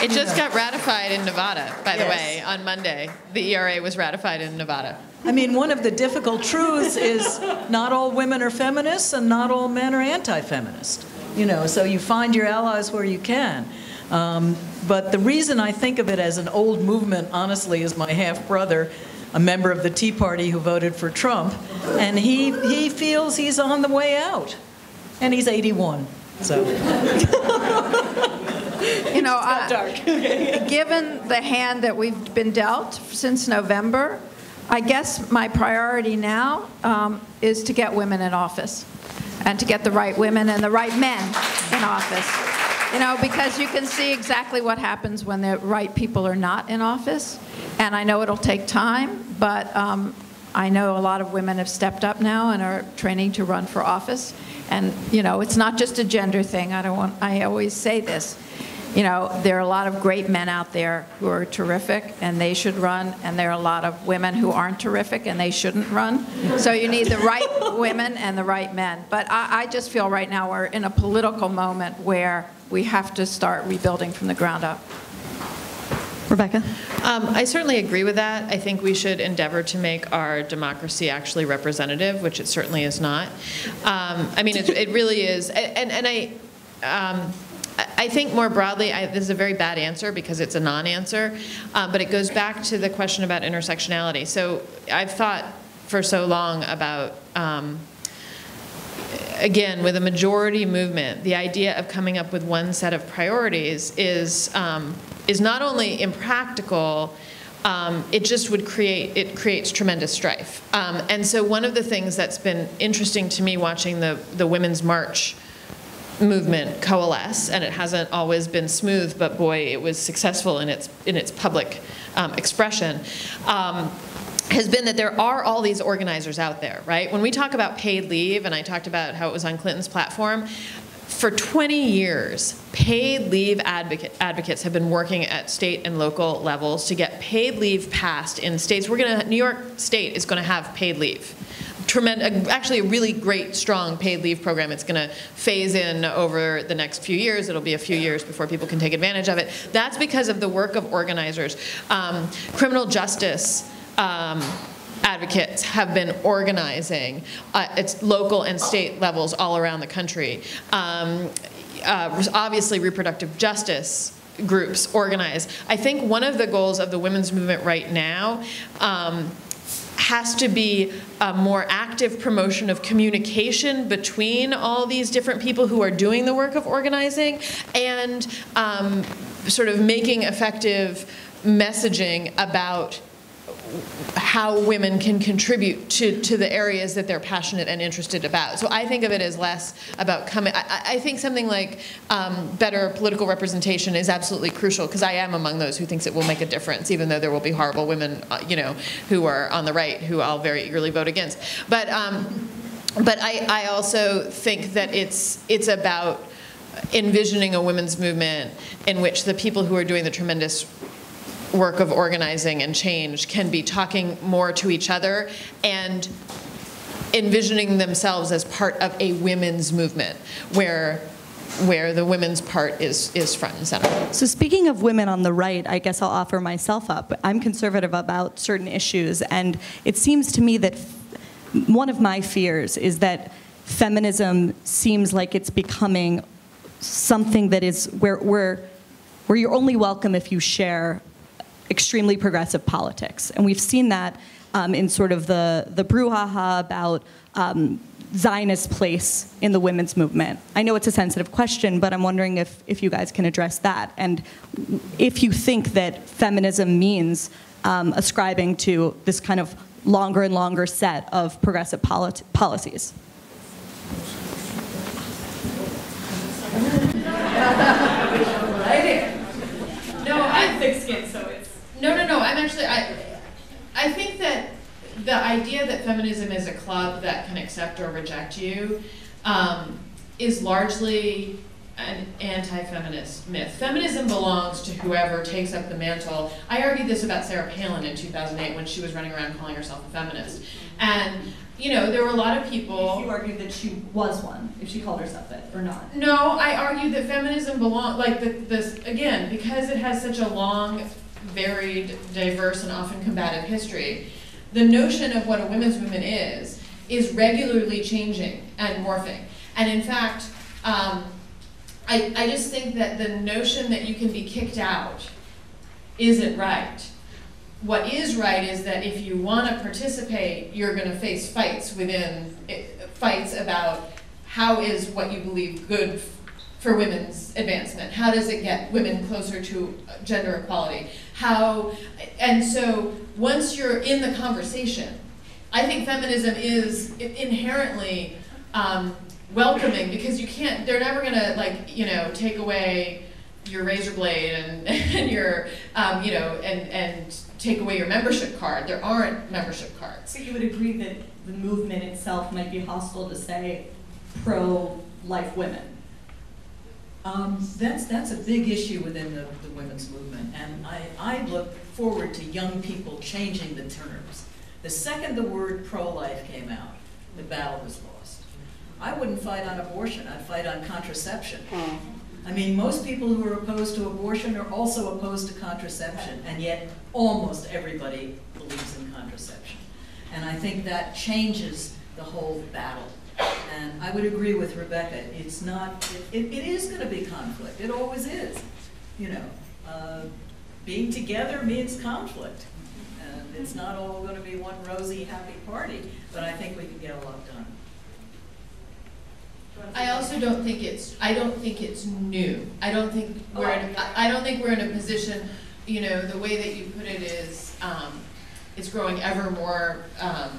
It just got ratified in Nevada, by the way, on Monday. The ERA was ratified in Nevada. I mean, one of the difficult truths is not all women are feminists and not all men are anti-feminist. You know, so you find your allies where you can. Um, but the reason I think of it as an old movement, honestly, is my half-brother, a member of the Tea Party who voted for Trump, and he, he feels he's on the way out. And he's 81, so. You know, I- given the hand that we've been dealt since November, I guess my priority now um, is to get women in office and to get the right women and the right men in office. You know, because you can see exactly what happens when the right people are not in office. And I know it'll take time, but um, I know a lot of women have stepped up now and are training to run for office. And, you know, it's not just a gender thing. I don't want, I always say this. You know, there are a lot of great men out there who are terrific and they should run, and there are a lot of women who aren't terrific and they shouldn't run. So you need the right women and the right men. But I, I just feel right now we're in a political moment where we have to start rebuilding from the ground up. Rebecca? Um, I certainly agree with that. I think we should endeavor to make our democracy actually representative, which it certainly is not. Um, I mean, it, it really is. And, and I, um, I- think more broadly, I, this is a very bad answer because it's a non-answer, uh, but it goes back to the question about intersectionality. So I've thought for so long about um, again, with a majority movement, the idea of coming up with one set of priorities is, um, is not only impractical, um, it just would create, it creates tremendous strife. Um, and so one of the things that's been interesting to me watching the, the Women's March movement coalesce, and it hasn't always been smooth, but boy, it was successful in its, in its public um, expression, um, has been that there are all these organizers out there, right? When we talk about paid leave, and I talked about how it was on Clinton's platform, for 20 years, paid leave advocate, advocates have been working at state and local levels to get paid leave passed in states. We're going to, New York State is going to have paid leave tremendous, actually a really great, strong paid leave program. It's going to phase in over the next few years. It'll be a few years before people can take advantage of it. That's because of the work of organizers. Um, criminal justice. Um, advocates have been organizing uh, at local and state levels all around the country. Um, uh, obviously, reproductive justice groups organize. I think one of the goals of the women's movement right now um, has to be a more active promotion of communication between all these different people who are doing the work of organizing and um, sort of making effective messaging about how women can contribute to, to the areas that they're passionate and interested about. So I think of it as less about coming, I, I think something like um, better political representation is absolutely crucial because I am among those who thinks it will make a difference, even though there will be horrible women, uh, you know, who are on the right who I'll very eagerly vote against. But, um, but I, I also think that it's, it's about envisioning a women's movement in which the people who are doing the tremendous work of organizing and change can be talking more to each other and envisioning themselves as part of a women's movement where where the women's part is is front and center. So speaking of women on the right, I guess I'll offer myself up. I'm conservative about certain issues, and it seems to me that one of my fears is that feminism seems like it's becoming something that is where, where, where you're only welcome if you share extremely progressive politics. And we've seen that um, in sort of the, the brouhaha about um, Zionist place in the women's movement. I know it's a sensitive question, but I'm wondering if, if you guys can address that. And if you think that feminism means um, ascribing to this kind of longer and longer set of progressive polit- policies. No, I'm thick skin, so no, no, no. I'm actually I I think that the idea that feminism is a club that can accept or reject you um, is largely an anti-feminist myth. Feminism belongs to whoever takes up the mantle. I argued this about Sarah Palin in 2008 when she was running around calling herself a feminist. And you know, there were a lot of people. You argued that she was one, if she called herself it or not. No, I argued that feminism belongs, like the, this again, because it has such a long varied, diverse, and often combative history. The notion of what a women's movement is is regularly changing and morphing. And in fact, um, I, I just think that the notion that you can be kicked out isn't right. What is right is that if you want to participate, you're going to face fights within eh, fights about how is what you believe good for women's advancement? How does it get women closer to gender equality? How, and so once you're in the conversation, I think feminism is inherently um, welcoming because you can't, they're never gonna like, you know, take away your razor blade and, and your, um, you know, and, and take away your membership card. There aren't membership cards. So you would agree that the movement itself might be hostile to, say, pro-life women? Um, That's, that's a big issue within the, the women's movement, and I, I look forward to young people changing the terms. The second the word pro-life came out, the battle was lost. I wouldn't fight on abortion, I'd fight on contraception. I mean, most people who are opposed to abortion are also opposed to contraception, and yet almost everybody believes in contraception. And I think that changes the whole battle. And I would agree with Rebecca, it's not, it, it is gonna be conflict, it always is, you know. Uh, Being together means conflict, and it's not all gonna be one rosy, happy party, but I think we can get a lot done. I also don't think it's, I don't think it's new. I don't think we're, in I I don't think we're in a position, you know, the way that you put it is, um, it's growing ever more, um,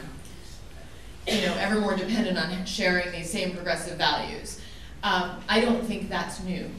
you know, ever more dependent on sharing these same progressive values. Um, I don't think that's new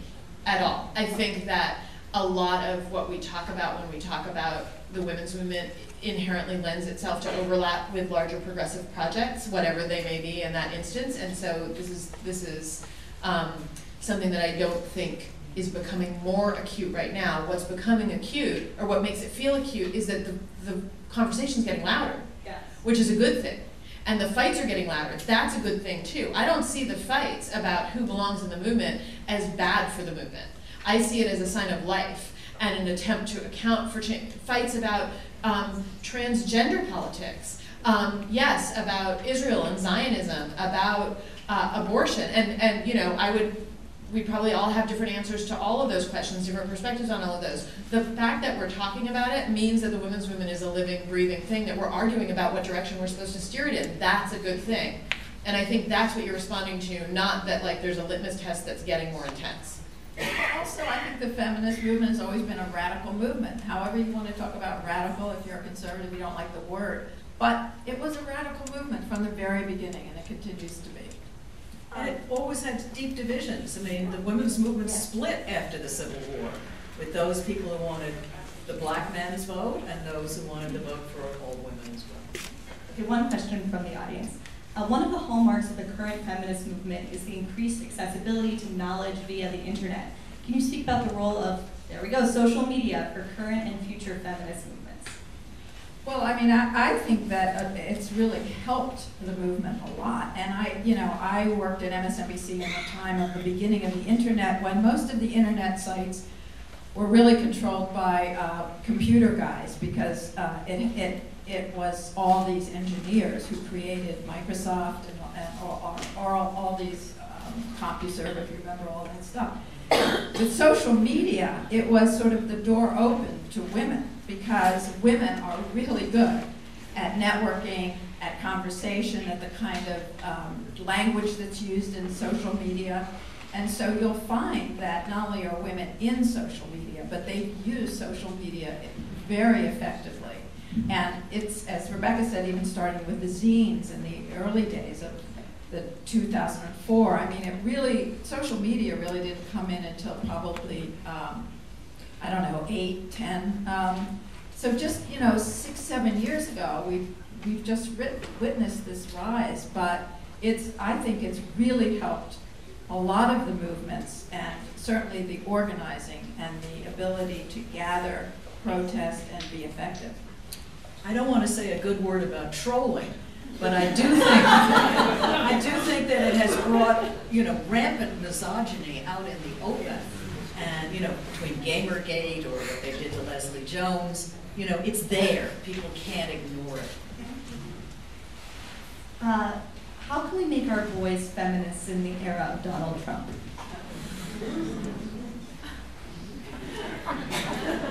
at all. I think that a lot of what we talk about when we talk about the women's movement inherently lends itself to overlap with larger progressive projects, whatever they may be in that instance. And so this is this is um, something that I don't think is becoming more acute right now. What's becoming acute, or what makes it feel acute, is that the, the conversation's getting louder Yes. which is a good thing. And the fights are getting louder. That's a good thing too. I don't see the fights about who belongs in the movement as bad for the movement. I see it as a sign of life and an attempt to account for fights about um, transgender politics. Um, yes, about Israel and Zionism, about uh, abortion, and and you know I would we probably all have different answers to all of those questions, different perspectives on all of those. The fact that we're talking about it means that the women's movement is a living, breathing thing, that we're arguing about what direction we're supposed to steer it in. That's a good thing. And I think that's what you're responding to, not that like there's a litmus test that's getting more intense. Also, I think the feminist movement has always been a radical movement. However you want to talk about radical, if you're a conservative, you don't like the word. But it was a radical movement from the very beginning, and it continues to be. And it always had deep divisions. I mean, the women's movement split after the Civil War, with those people who wanted the black man's vote and those who wanted to vote for all women as well. Okay, one question from the audience. Uh, one of the hallmarks of the current feminist movement is the increased accessibility to knowledge via the internet. Can you speak about the role of, there we go, social media for current and future feminist movements? Well, I mean, I, I think that uh, it's really helped the movement a lot. And I, you know, I worked at MSNBC in the time of the beginning of the internet when most of the internet sites were really controlled by uh, computer guys because uh, it, it, it was all these engineers who created Microsoft and, and or all, all these um, CompuServe, if you remember all that stuff. With social media, it was sort of the door open to women because women are really good at networking, at conversation, at the kind of um, language that's used in social media. And so you'll find that not only are women in social media, but they use social media very effectively. And it's, as Rebecca said, even starting with the zines in the early days of the 2004. I mean, it really, social media really didn't come in until probably, um, I don't know, eight, ten. Um, so just, you know, six, seven years ago, we've, we've just writ- witnessed this rise, but it's, I think it's really helped a lot of the movements and certainly the organizing and the ability to gather, protest, and be effective. I don't want to say a good word about trolling, but I do think, I do think that it has brought, you know, rampant misogyny out in the open. And, you know, between Gamergate or what they did to Leslie Jones, you know, it's there. People can't ignore it. Uh, how can we make our boys feminists in the era of Donald Trump?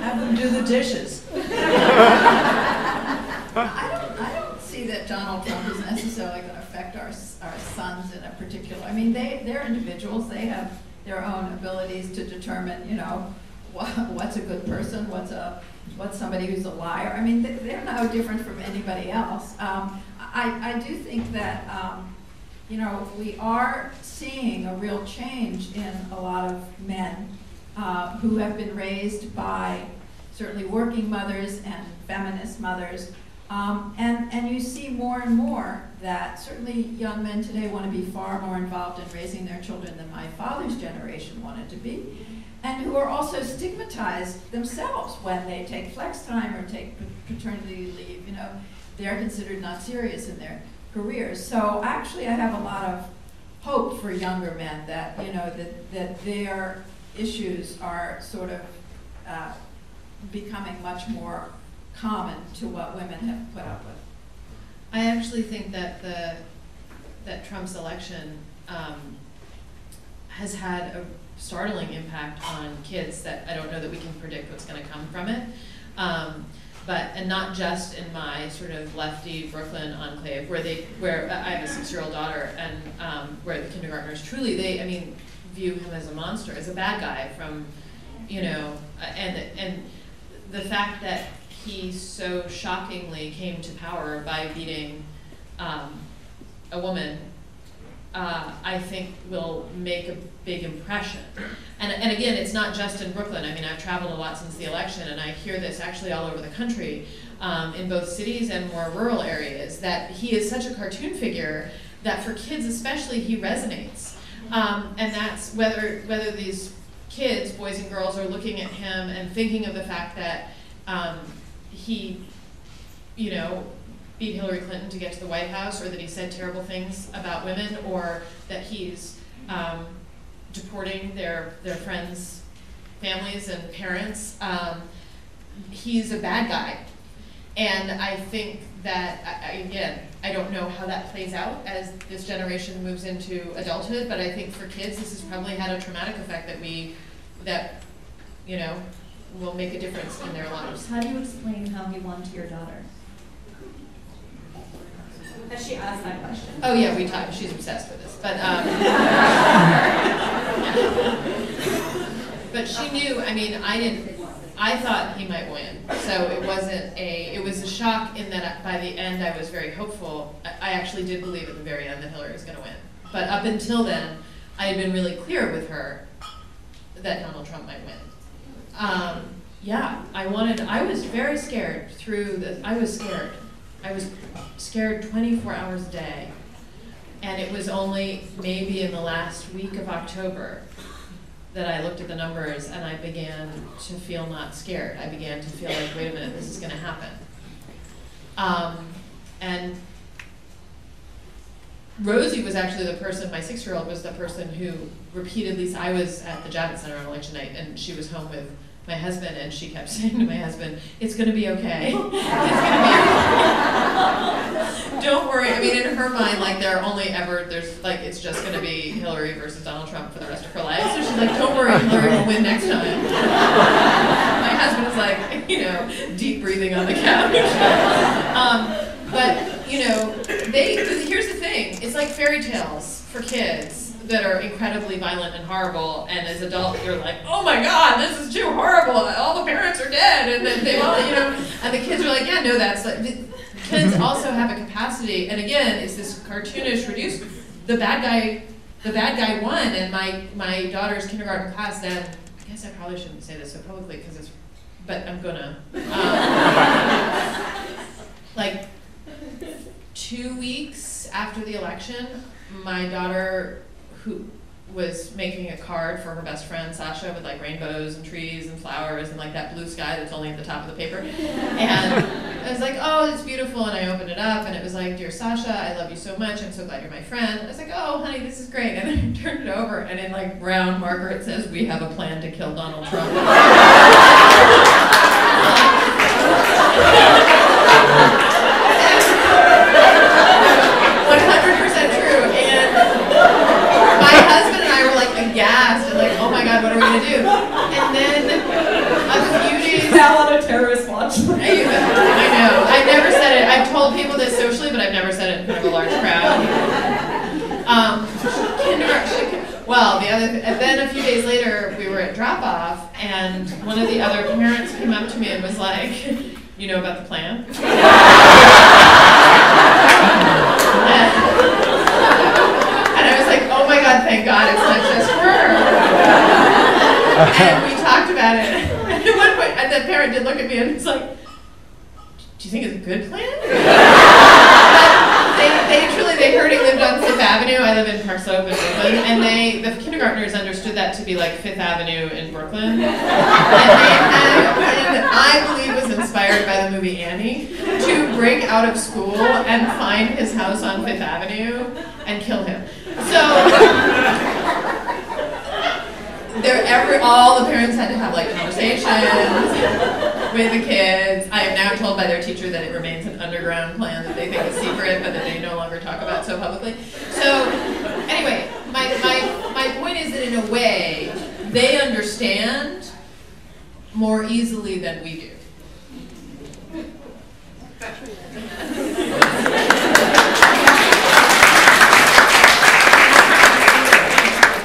Have them do the dishes. I don't, I don't see that Donald Trump is necessarily going to affect our, our sons in a particular, I mean, they, they're individuals, they have their own abilities to determine, you know, what's a good person, what's a, what's somebody who's a liar. I mean, they- they're no different from anybody else. Um, I, I do think that, um, you know, we are seeing a real change in a lot of men uh, who have been raised by certainly working mothers and feminist mothers. Um, and, and you see more and more that certainly young men today want to be far more involved in raising their children than my father's generation wanted to be, and who are also stigmatized themselves when they take flex time or take paternity leave. You know, they're considered not serious in their careers. So actually, I have a lot of hope for younger men that you know that that their issues are sort of uh, becoming much more common to what women have put up with. I actually think that the, that Trump's election um, has had a startling impact on kids that I don't know that we can predict what's gonna come from it. Um, But, and not just in my sort of lefty Brooklyn enclave, where they, where I have a six-year-old daughter, and um, where the kindergartners truly, they, I mean, view him as a monster, as a bad guy from, you know, and, and the fact that he so shockingly came to power by beating um, a woman, uh, I think will make a big impression. And, and again, it's not just in Brooklyn. I mean, I've traveled a lot since the election, and I hear this actually all over the country, um, in both cities and more rural areas, that he is such a cartoon figure that for kids especially, he resonates. Um, and that's whether whether these kids, boys and girls, are looking at him and thinking of the fact that um, he, you know, beat Hillary Clinton to get to the White House, or that he said terrible things about women, or that he's um, deporting their their friends' families and parents. Um, he's a bad guy, and I think that again, I don't know how that plays out as this generation moves into adulthood, but I think for kids, this has probably had a traumatic effect that we that you know will make a difference in their lives. How do you explain how he won to your daughter? Has she asked that question? Oh yeah, we talked. She's obsessed with this, but um, but she knew. I mean, I didn't. I thought he might win, so it wasn't a. It was a shock in that by the end I was very hopeful. I I actually did believe at the very end that Hillary was going to win, but up until then, I had been really clear with her that Donald Trump might win. Um, yeah, I wanted. I was very scared through the. I was scared. I was scared 24 hours a day. And it was only maybe in the last week of October that I looked at the numbers and I began to feel not scared. I began to feel like, wait a minute, this is going to happen. Um, and Rosie was actually the person, my six year old was the person who repeatedly, I was at the Javits Center on election night and she was home with my husband and she kept saying to my husband, it's going to be okay. It's going to be okay. Don't worry. I mean, in her mind, like there are only ever, there's like, it's just going to be Hillary versus Donald Trump for the rest of her life. So she's like, don't worry, Hillary will win next time. my husband is like, you know, deep breathing on the couch. um, but, you know, they, here's the thing it's like fairy tales for kids that are incredibly violent and horrible, and as adults, you're like, oh my god, this is too horrible, all the parents are dead, and then they all, you know, and the kids are like, yeah, no, that's like, kids also have a capacity, and again, it's this cartoonish reduced, the bad guy, the bad guy won, and my, my daughter's kindergarten class then, I guess I probably shouldn't say this so publicly, because it's, but I'm gonna, um, like, two weeks after the election, my daughter, who was making a card for her best friend Sasha with like rainbows and trees and flowers and like that blue sky that's only at the top of the paper. And I was like, oh, it's beautiful. And I opened it up and it was like, Dear Sasha, I love you so much. I'm so glad you're my friend. I was like, oh, honey, this is great. And then I turned it over and in like brown marker it says, we have a plan to kill Donald Trump. One hundred percent true. And my husband and I were like aghast and like, oh my god, what are we gonna do? And then Now on a terrorist watch list. I, I know. I've never said it. I've told people this socially, but I've never said it in front of a large crowd. Um, kindergarten. Well, the other, and then a few days later, we were at drop off, and one of the other parents came up to me and was like, "You know about the plan?" And I was like, "Oh my God, thank God, it's not just her." and we talked about it. And at one point, and the parent did look at me and was like, "Do you think it's a good plan?" They, they truly, they heard he lived on Fifth Avenue. I live in Park Slope in Brooklyn, and they, the kindergartners understood that to be like Fifth Avenue in Brooklyn. And, they had, and I believe was inspired by the movie Annie to break out of school and find his house on Fifth Avenue and kill him. So there every all the parents had to have like conversations with the kids. I am now told by their teacher that it remains an underground plan that they think is secret, but that they no longer talk about so publicly. So anyway, my, my, my point is that in a way, they understand more easily than we do.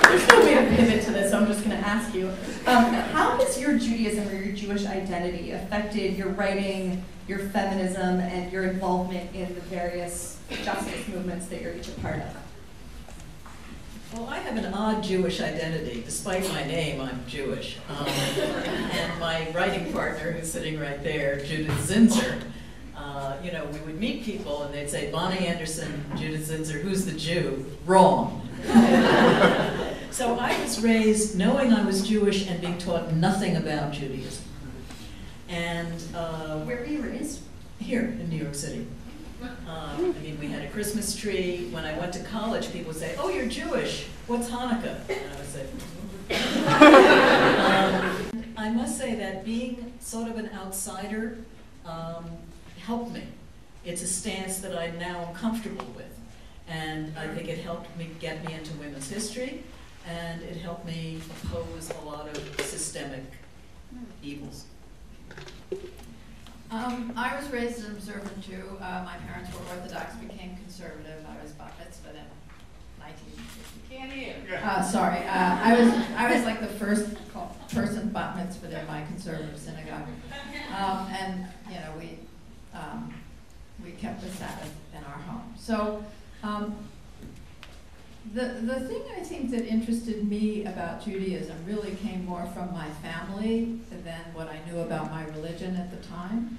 There's no way to pivot to this, so I'm just going to ask you. Um, how has your Judaism or your Jewish identity affected your writing, your feminism, and your involvement in the various justice movements that you're each a part of? Well, I have an odd Jewish identity. Despite my name, I'm Jewish. Um, and my writing partner, who's sitting right there, Judith Zinsser, uh, you know, we would meet people and they'd say, Bonnie Anderson, Judith Zinsser, who's the Jew? Wrong. so I was raised knowing I was Jewish and being taught nothing about Judaism. And uh, Where were you raised? here in New York City. Um, I mean, we had a Christmas tree. When I went to college, people would say, "Oh, you're Jewish. What's Hanukkah?" And I would say. um, I must say that being sort of an outsider um, helped me. It's a stance that I'm now am comfortable with, and I think it helped me get me into women's history, and it helped me oppose a lot of systemic evils. Um, I was raised an observant Jew. Uh, my parents were Orthodox, became conservative. I was bat mitzvah in 1950. Uh, sorry, uh, I was I was like the first person bat mitzvah in my conservative synagogue, um, and you know we um, we kept the Sabbath in our home. So. Um, the, the thing I think that interested me about Judaism really came more from my family than what I knew about my religion at the time.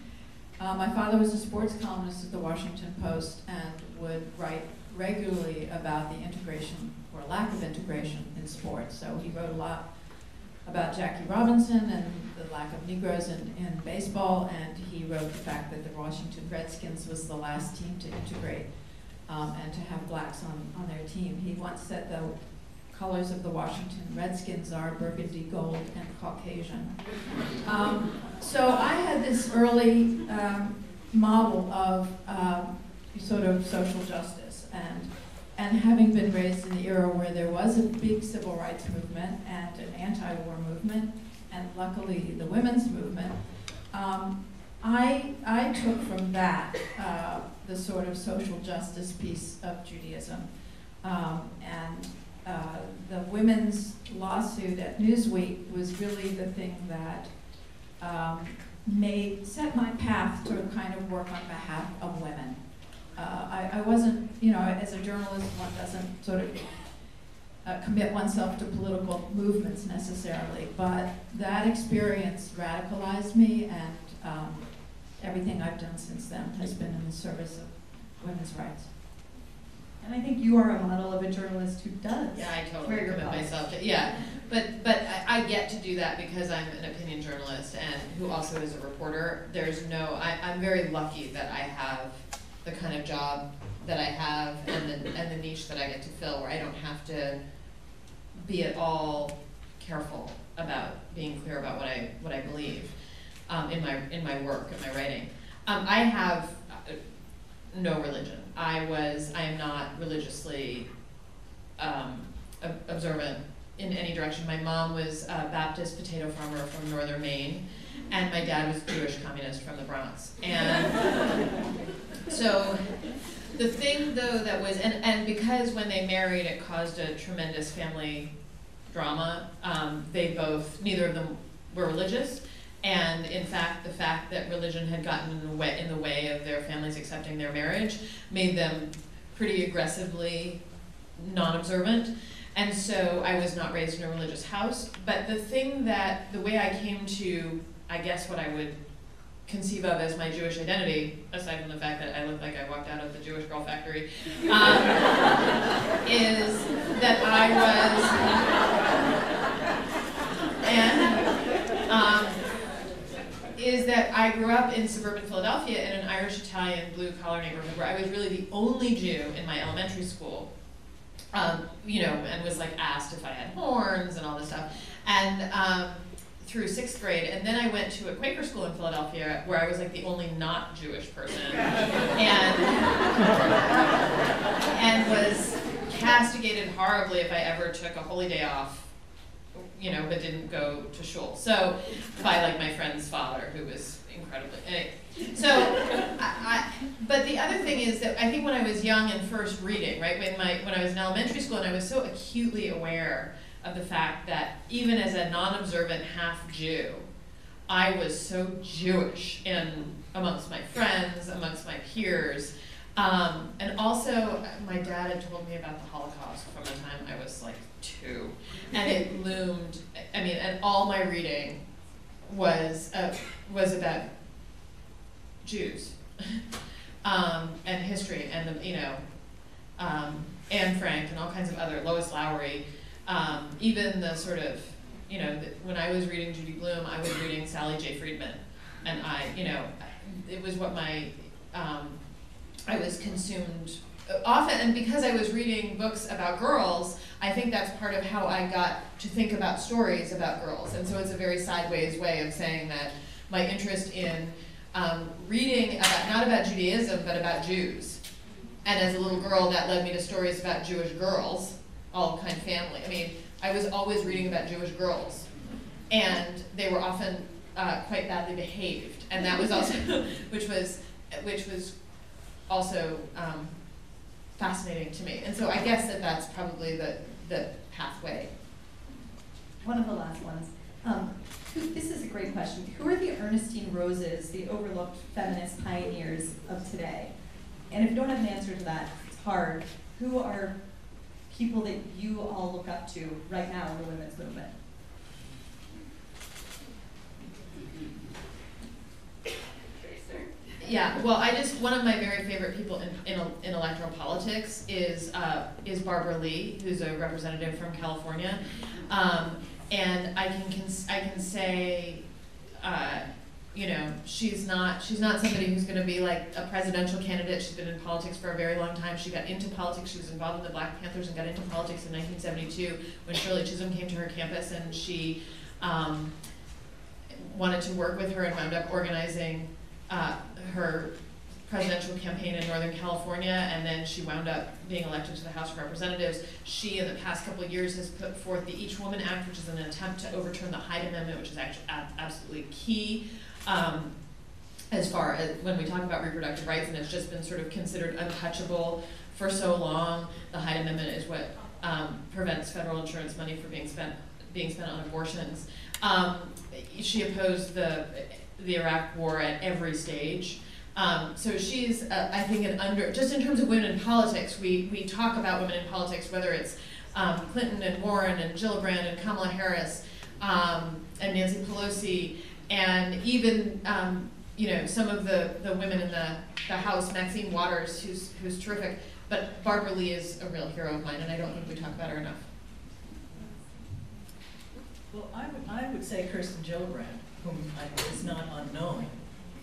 Uh, my father was a sports columnist at the Washington Post and would write regularly about the integration or lack of integration in sports. So he wrote a lot about Jackie Robinson and the lack of Negroes in, in baseball, and he wrote the fact that the Washington Redskins was the last team to integrate um, and to have blacks on, on their team. He once said the colors of the Washington Redskins are burgundy, gold, and Caucasian. Um, so I had this early um, model of um, sort of social justice and and having been raised in the era where there was a big civil rights movement and an anti-war movement, and luckily the women's movement, um, I, I took from that uh, the sort of social justice piece of Judaism. Um, and uh, the women's lawsuit at Newsweek was really the thing that um, made, set my path to kind of work on behalf of women. Uh, I, I wasn't, you know, as a journalist, one doesn't sort of uh, commit oneself to political movements necessarily, but that experience radicalized me, and um, everything I've done since then has been in the service of women's rights. And I think you are a model of a journalist who does. Yeah, I totally commit cross. myself to, yeah. But, but I, I get to do that because I'm an opinion journalist and who also is a reporter. There's no, I, I'm very lucky that I have the kind of job that I have and the, and the niche that I get to fill where I don't have to be at all careful about being clear about what I, what I believe, um, in my, in my work, in my writing. Um, I have uh, no religion. I was, I am not religiously, um, observant in any direction. My mom was a Baptist potato farmer from northern Maine, and my dad was Jewish communist from the Bronx. And so, the thing though that was, and, and because when they married, it caused a tremendous family drama, um, they both, neither of them were religious. And in fact, the fact that religion had gotten in the way, in the way of their families accepting their marriage made them pretty aggressively non-observant. And so I was not raised in a religious house. But the thing that, the way I came to, I guess what I would conceive of as my Jewish identity, aside from the fact that I look like I walked out of the Jewish Girl Factory, um, is that I was, and um, is that I grew up in suburban Philadelphia in an Irish Italian blue collar neighborhood where I was really the only Jew in my elementary school. Um, you know, and was like asked if I had horns and all this stuff. And um, through sixth grade, and then I went to a Quaker school in Philadelphia where I was like the only not Jewish person, and and was castigated horribly if I ever took a holy day off, you know, but didn't go to shul. So by like my friend's father, who was incredibly. Anyway, so, I, I, but the other thing is that I think when I was young and first reading, right, when my when I was in elementary school, and I was so acutely aware of the fact that even as a non-observant half Jew, I was so Jewish in amongst my friends, amongst my peers. Um, and also, my dad had told me about the Holocaust from the time I was like two, and it loomed. I mean, and all my reading was uh, was about Jews, um, and history, and the you know, um, Anne Frank, and all kinds of other Lois Lowry, um, even the sort of you know, the, when I was reading Judy Blume, I was reading Sally J. Freedman, and I, you know, it was what my um, I was consumed uh, often, and because I was reading books about girls, I think that's part of how I got to think about stories about girls. And so it's a very sideways way of saying that my interest in um, reading about, not about Judaism, but about Jews. And as a little girl, that led me to stories about Jewish girls, all kind of family. I mean, I was always reading about Jewish girls. And they were often uh, quite badly behaved. And that was also, which was, which was also um, fascinating to me. And so I guess that that's probably the, the pathway. One of the last ones. Um, who, this is a great question. Who are the Ernestine Roses, the overlooked feminist pioneers of today? And if you don't have an answer to that, it's hard. Who are people that you all look up to right now in the women's movement? Yeah, well, I just one of my very favorite people in, in, in electoral politics is uh, is Barbara Lee, who's a representative from California, um, and I can cons- I can say, uh, you know, she's not she's not somebody who's going to be like a presidential candidate. She's been in politics for a very long time. She got into politics. She was involved in the Black Panthers and got into politics in 1972 when Shirley Chisholm came to her campus, and she um, wanted to work with her and wound up organizing uh, her presidential campaign in Northern California, and then she wound up being elected to the House of Representatives. She, in the past couple of years, has put forth the Each Woman Act, which is an attempt to overturn the Hyde Amendment, which is actually ab- absolutely key um, as far as when we talk about reproductive rights, and it's just been sort of considered untouchable for so long. The Hyde Amendment is what um, prevents federal insurance money from being spent being spent on abortions. Um, she opposed the the Iraq War at every stage. Um, so she's, uh, I think, an under, just in terms of women in politics, we, we talk about women in politics, whether it's um, Clinton and Warren and Gillibrand and Kamala Harris um, and Nancy Pelosi, and even um, you know, some of the, the women in the, the house, Maxine Waters, who's, who's terrific, but Barbara Lee is a real hero of mine, and I don't think we talk about her enough. Well, I would, I would say Kirsten Gillibrand, whom I- is not unknown,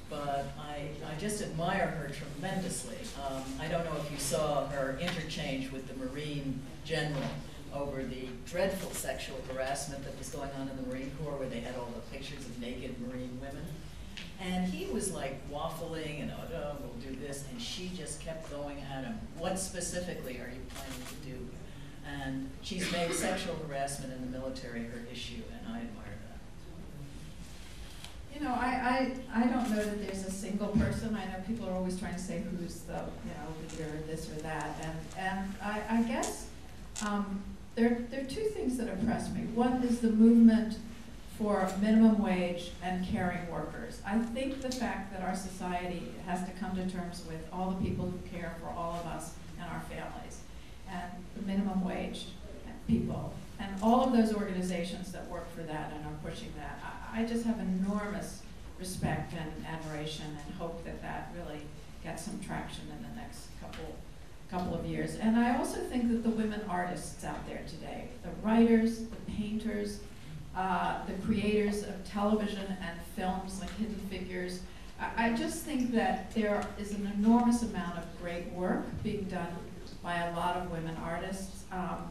but I, I just admire her tremendously. Um, I don't know if you saw her interchange with the Marine general over the dreadful sexual harassment that was going on in the Marine Corps, where they had all the pictures of naked Marine women. And he was like waffling and, oh, we'll do this, and she just kept going at him. What specifically are you planning to do? And she's made sexual harassment in the military her issue, and I admire. You know, I, I, I don't know that there's a single person. I know people are always trying to say who's the, you know, leader, this or that. And, and I, I guess um, there, there are two things that impress me. One is the movement for minimum wage and caring workers. I think the fact that our society has to come to terms with all the people who care for all of us and our families, and the minimum wage people, and all of those organizations that work for that and are pushing that. I, just have enormous respect and admiration and hope that that really gets some traction in the next couple couple of years. And I also think that the women artists out there today, the writers, the painters, uh, the creators of television and films like Hidden Figures, I, I just think that there is an enormous amount of great work being done by a lot of women artists. Um,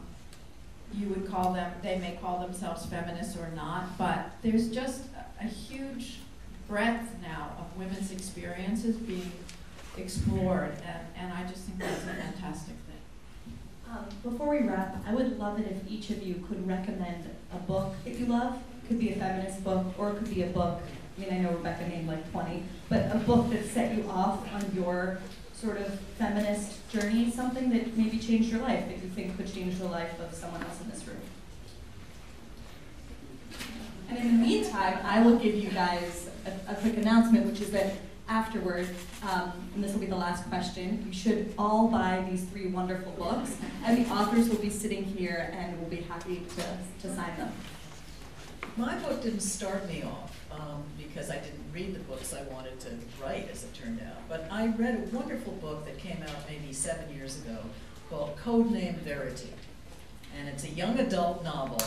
you would call them, they may call themselves feminists or not, but there's just a, huge breadth now of women's experiences being explored, and, and I just think that's a fantastic thing. Um, before we wrap, I would love it if each of you could recommend a book that you love. It could be a feminist book, or it could be a book. I mean, I know Rebecca named like 20, but a book that set you off on your sort of feminist journey, something that maybe changed your life that you think could change the life of someone else in this room. And in the meantime, I will give you guys a, a quick announcement, which is that afterward, um, and this will be the last question, you should all buy these three wonderful books, and the authors will be sitting here and will be happy to, to sign them. My book didn't start me off um, because I didn't read the books I wanted to write, as it turned out. But I read a wonderful book that came out maybe seven years ago called Codename Verity. And it's a young adult novel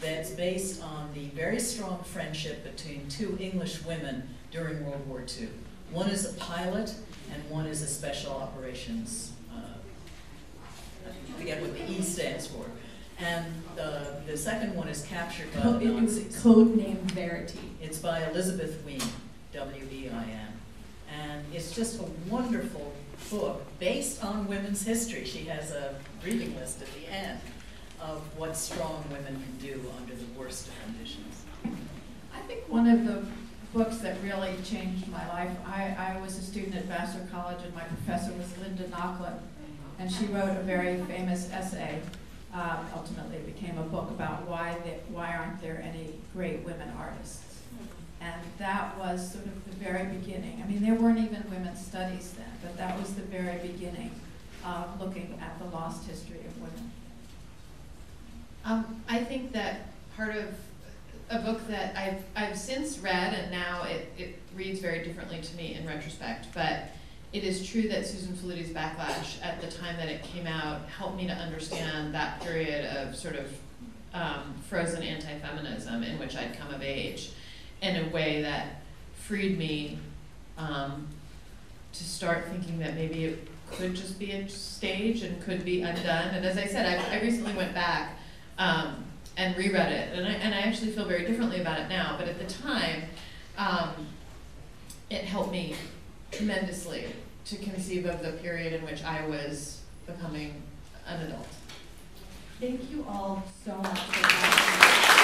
that's based on the very strong friendship between two English women during World War II. One is a pilot, and one is a special operations. Uh, I forget what the E stands for. And the, the second one is captured by the Nazis. Code name Verity. It's by Elizabeth Wein, W-E-I-N. And it's just a wonderful book based on women's history. She has a reading list at the end of what strong women can do under the worst of conditions. I think one of the books that really changed my life, I, I was a student at Vassar College and my professor was Linda Nochlin, and she wrote a very famous essay. Um, ultimately, became a book about why, they, why aren't there any great women artists. And that was sort of the very beginning. I mean, there weren't even women's studies then, but that was the very beginning of looking at the lost history of women. Um, I think that part of a book that I've, I've since read, and now it, it reads very differently to me in retrospect, but it is true that Susan Faludi's Backlash, at the time that it came out, helped me to understand that period of sort of um, frozen anti-feminism in which I'd come of age in a way that freed me um, to start thinking that maybe it could just be a stage and could be undone. And as I said, I, I recently went back um, and reread it, and I, and I actually feel very differently about it now. But at the time, um, it helped me tremendously to conceive of the period in which I was becoming an adult. Thank you all so much.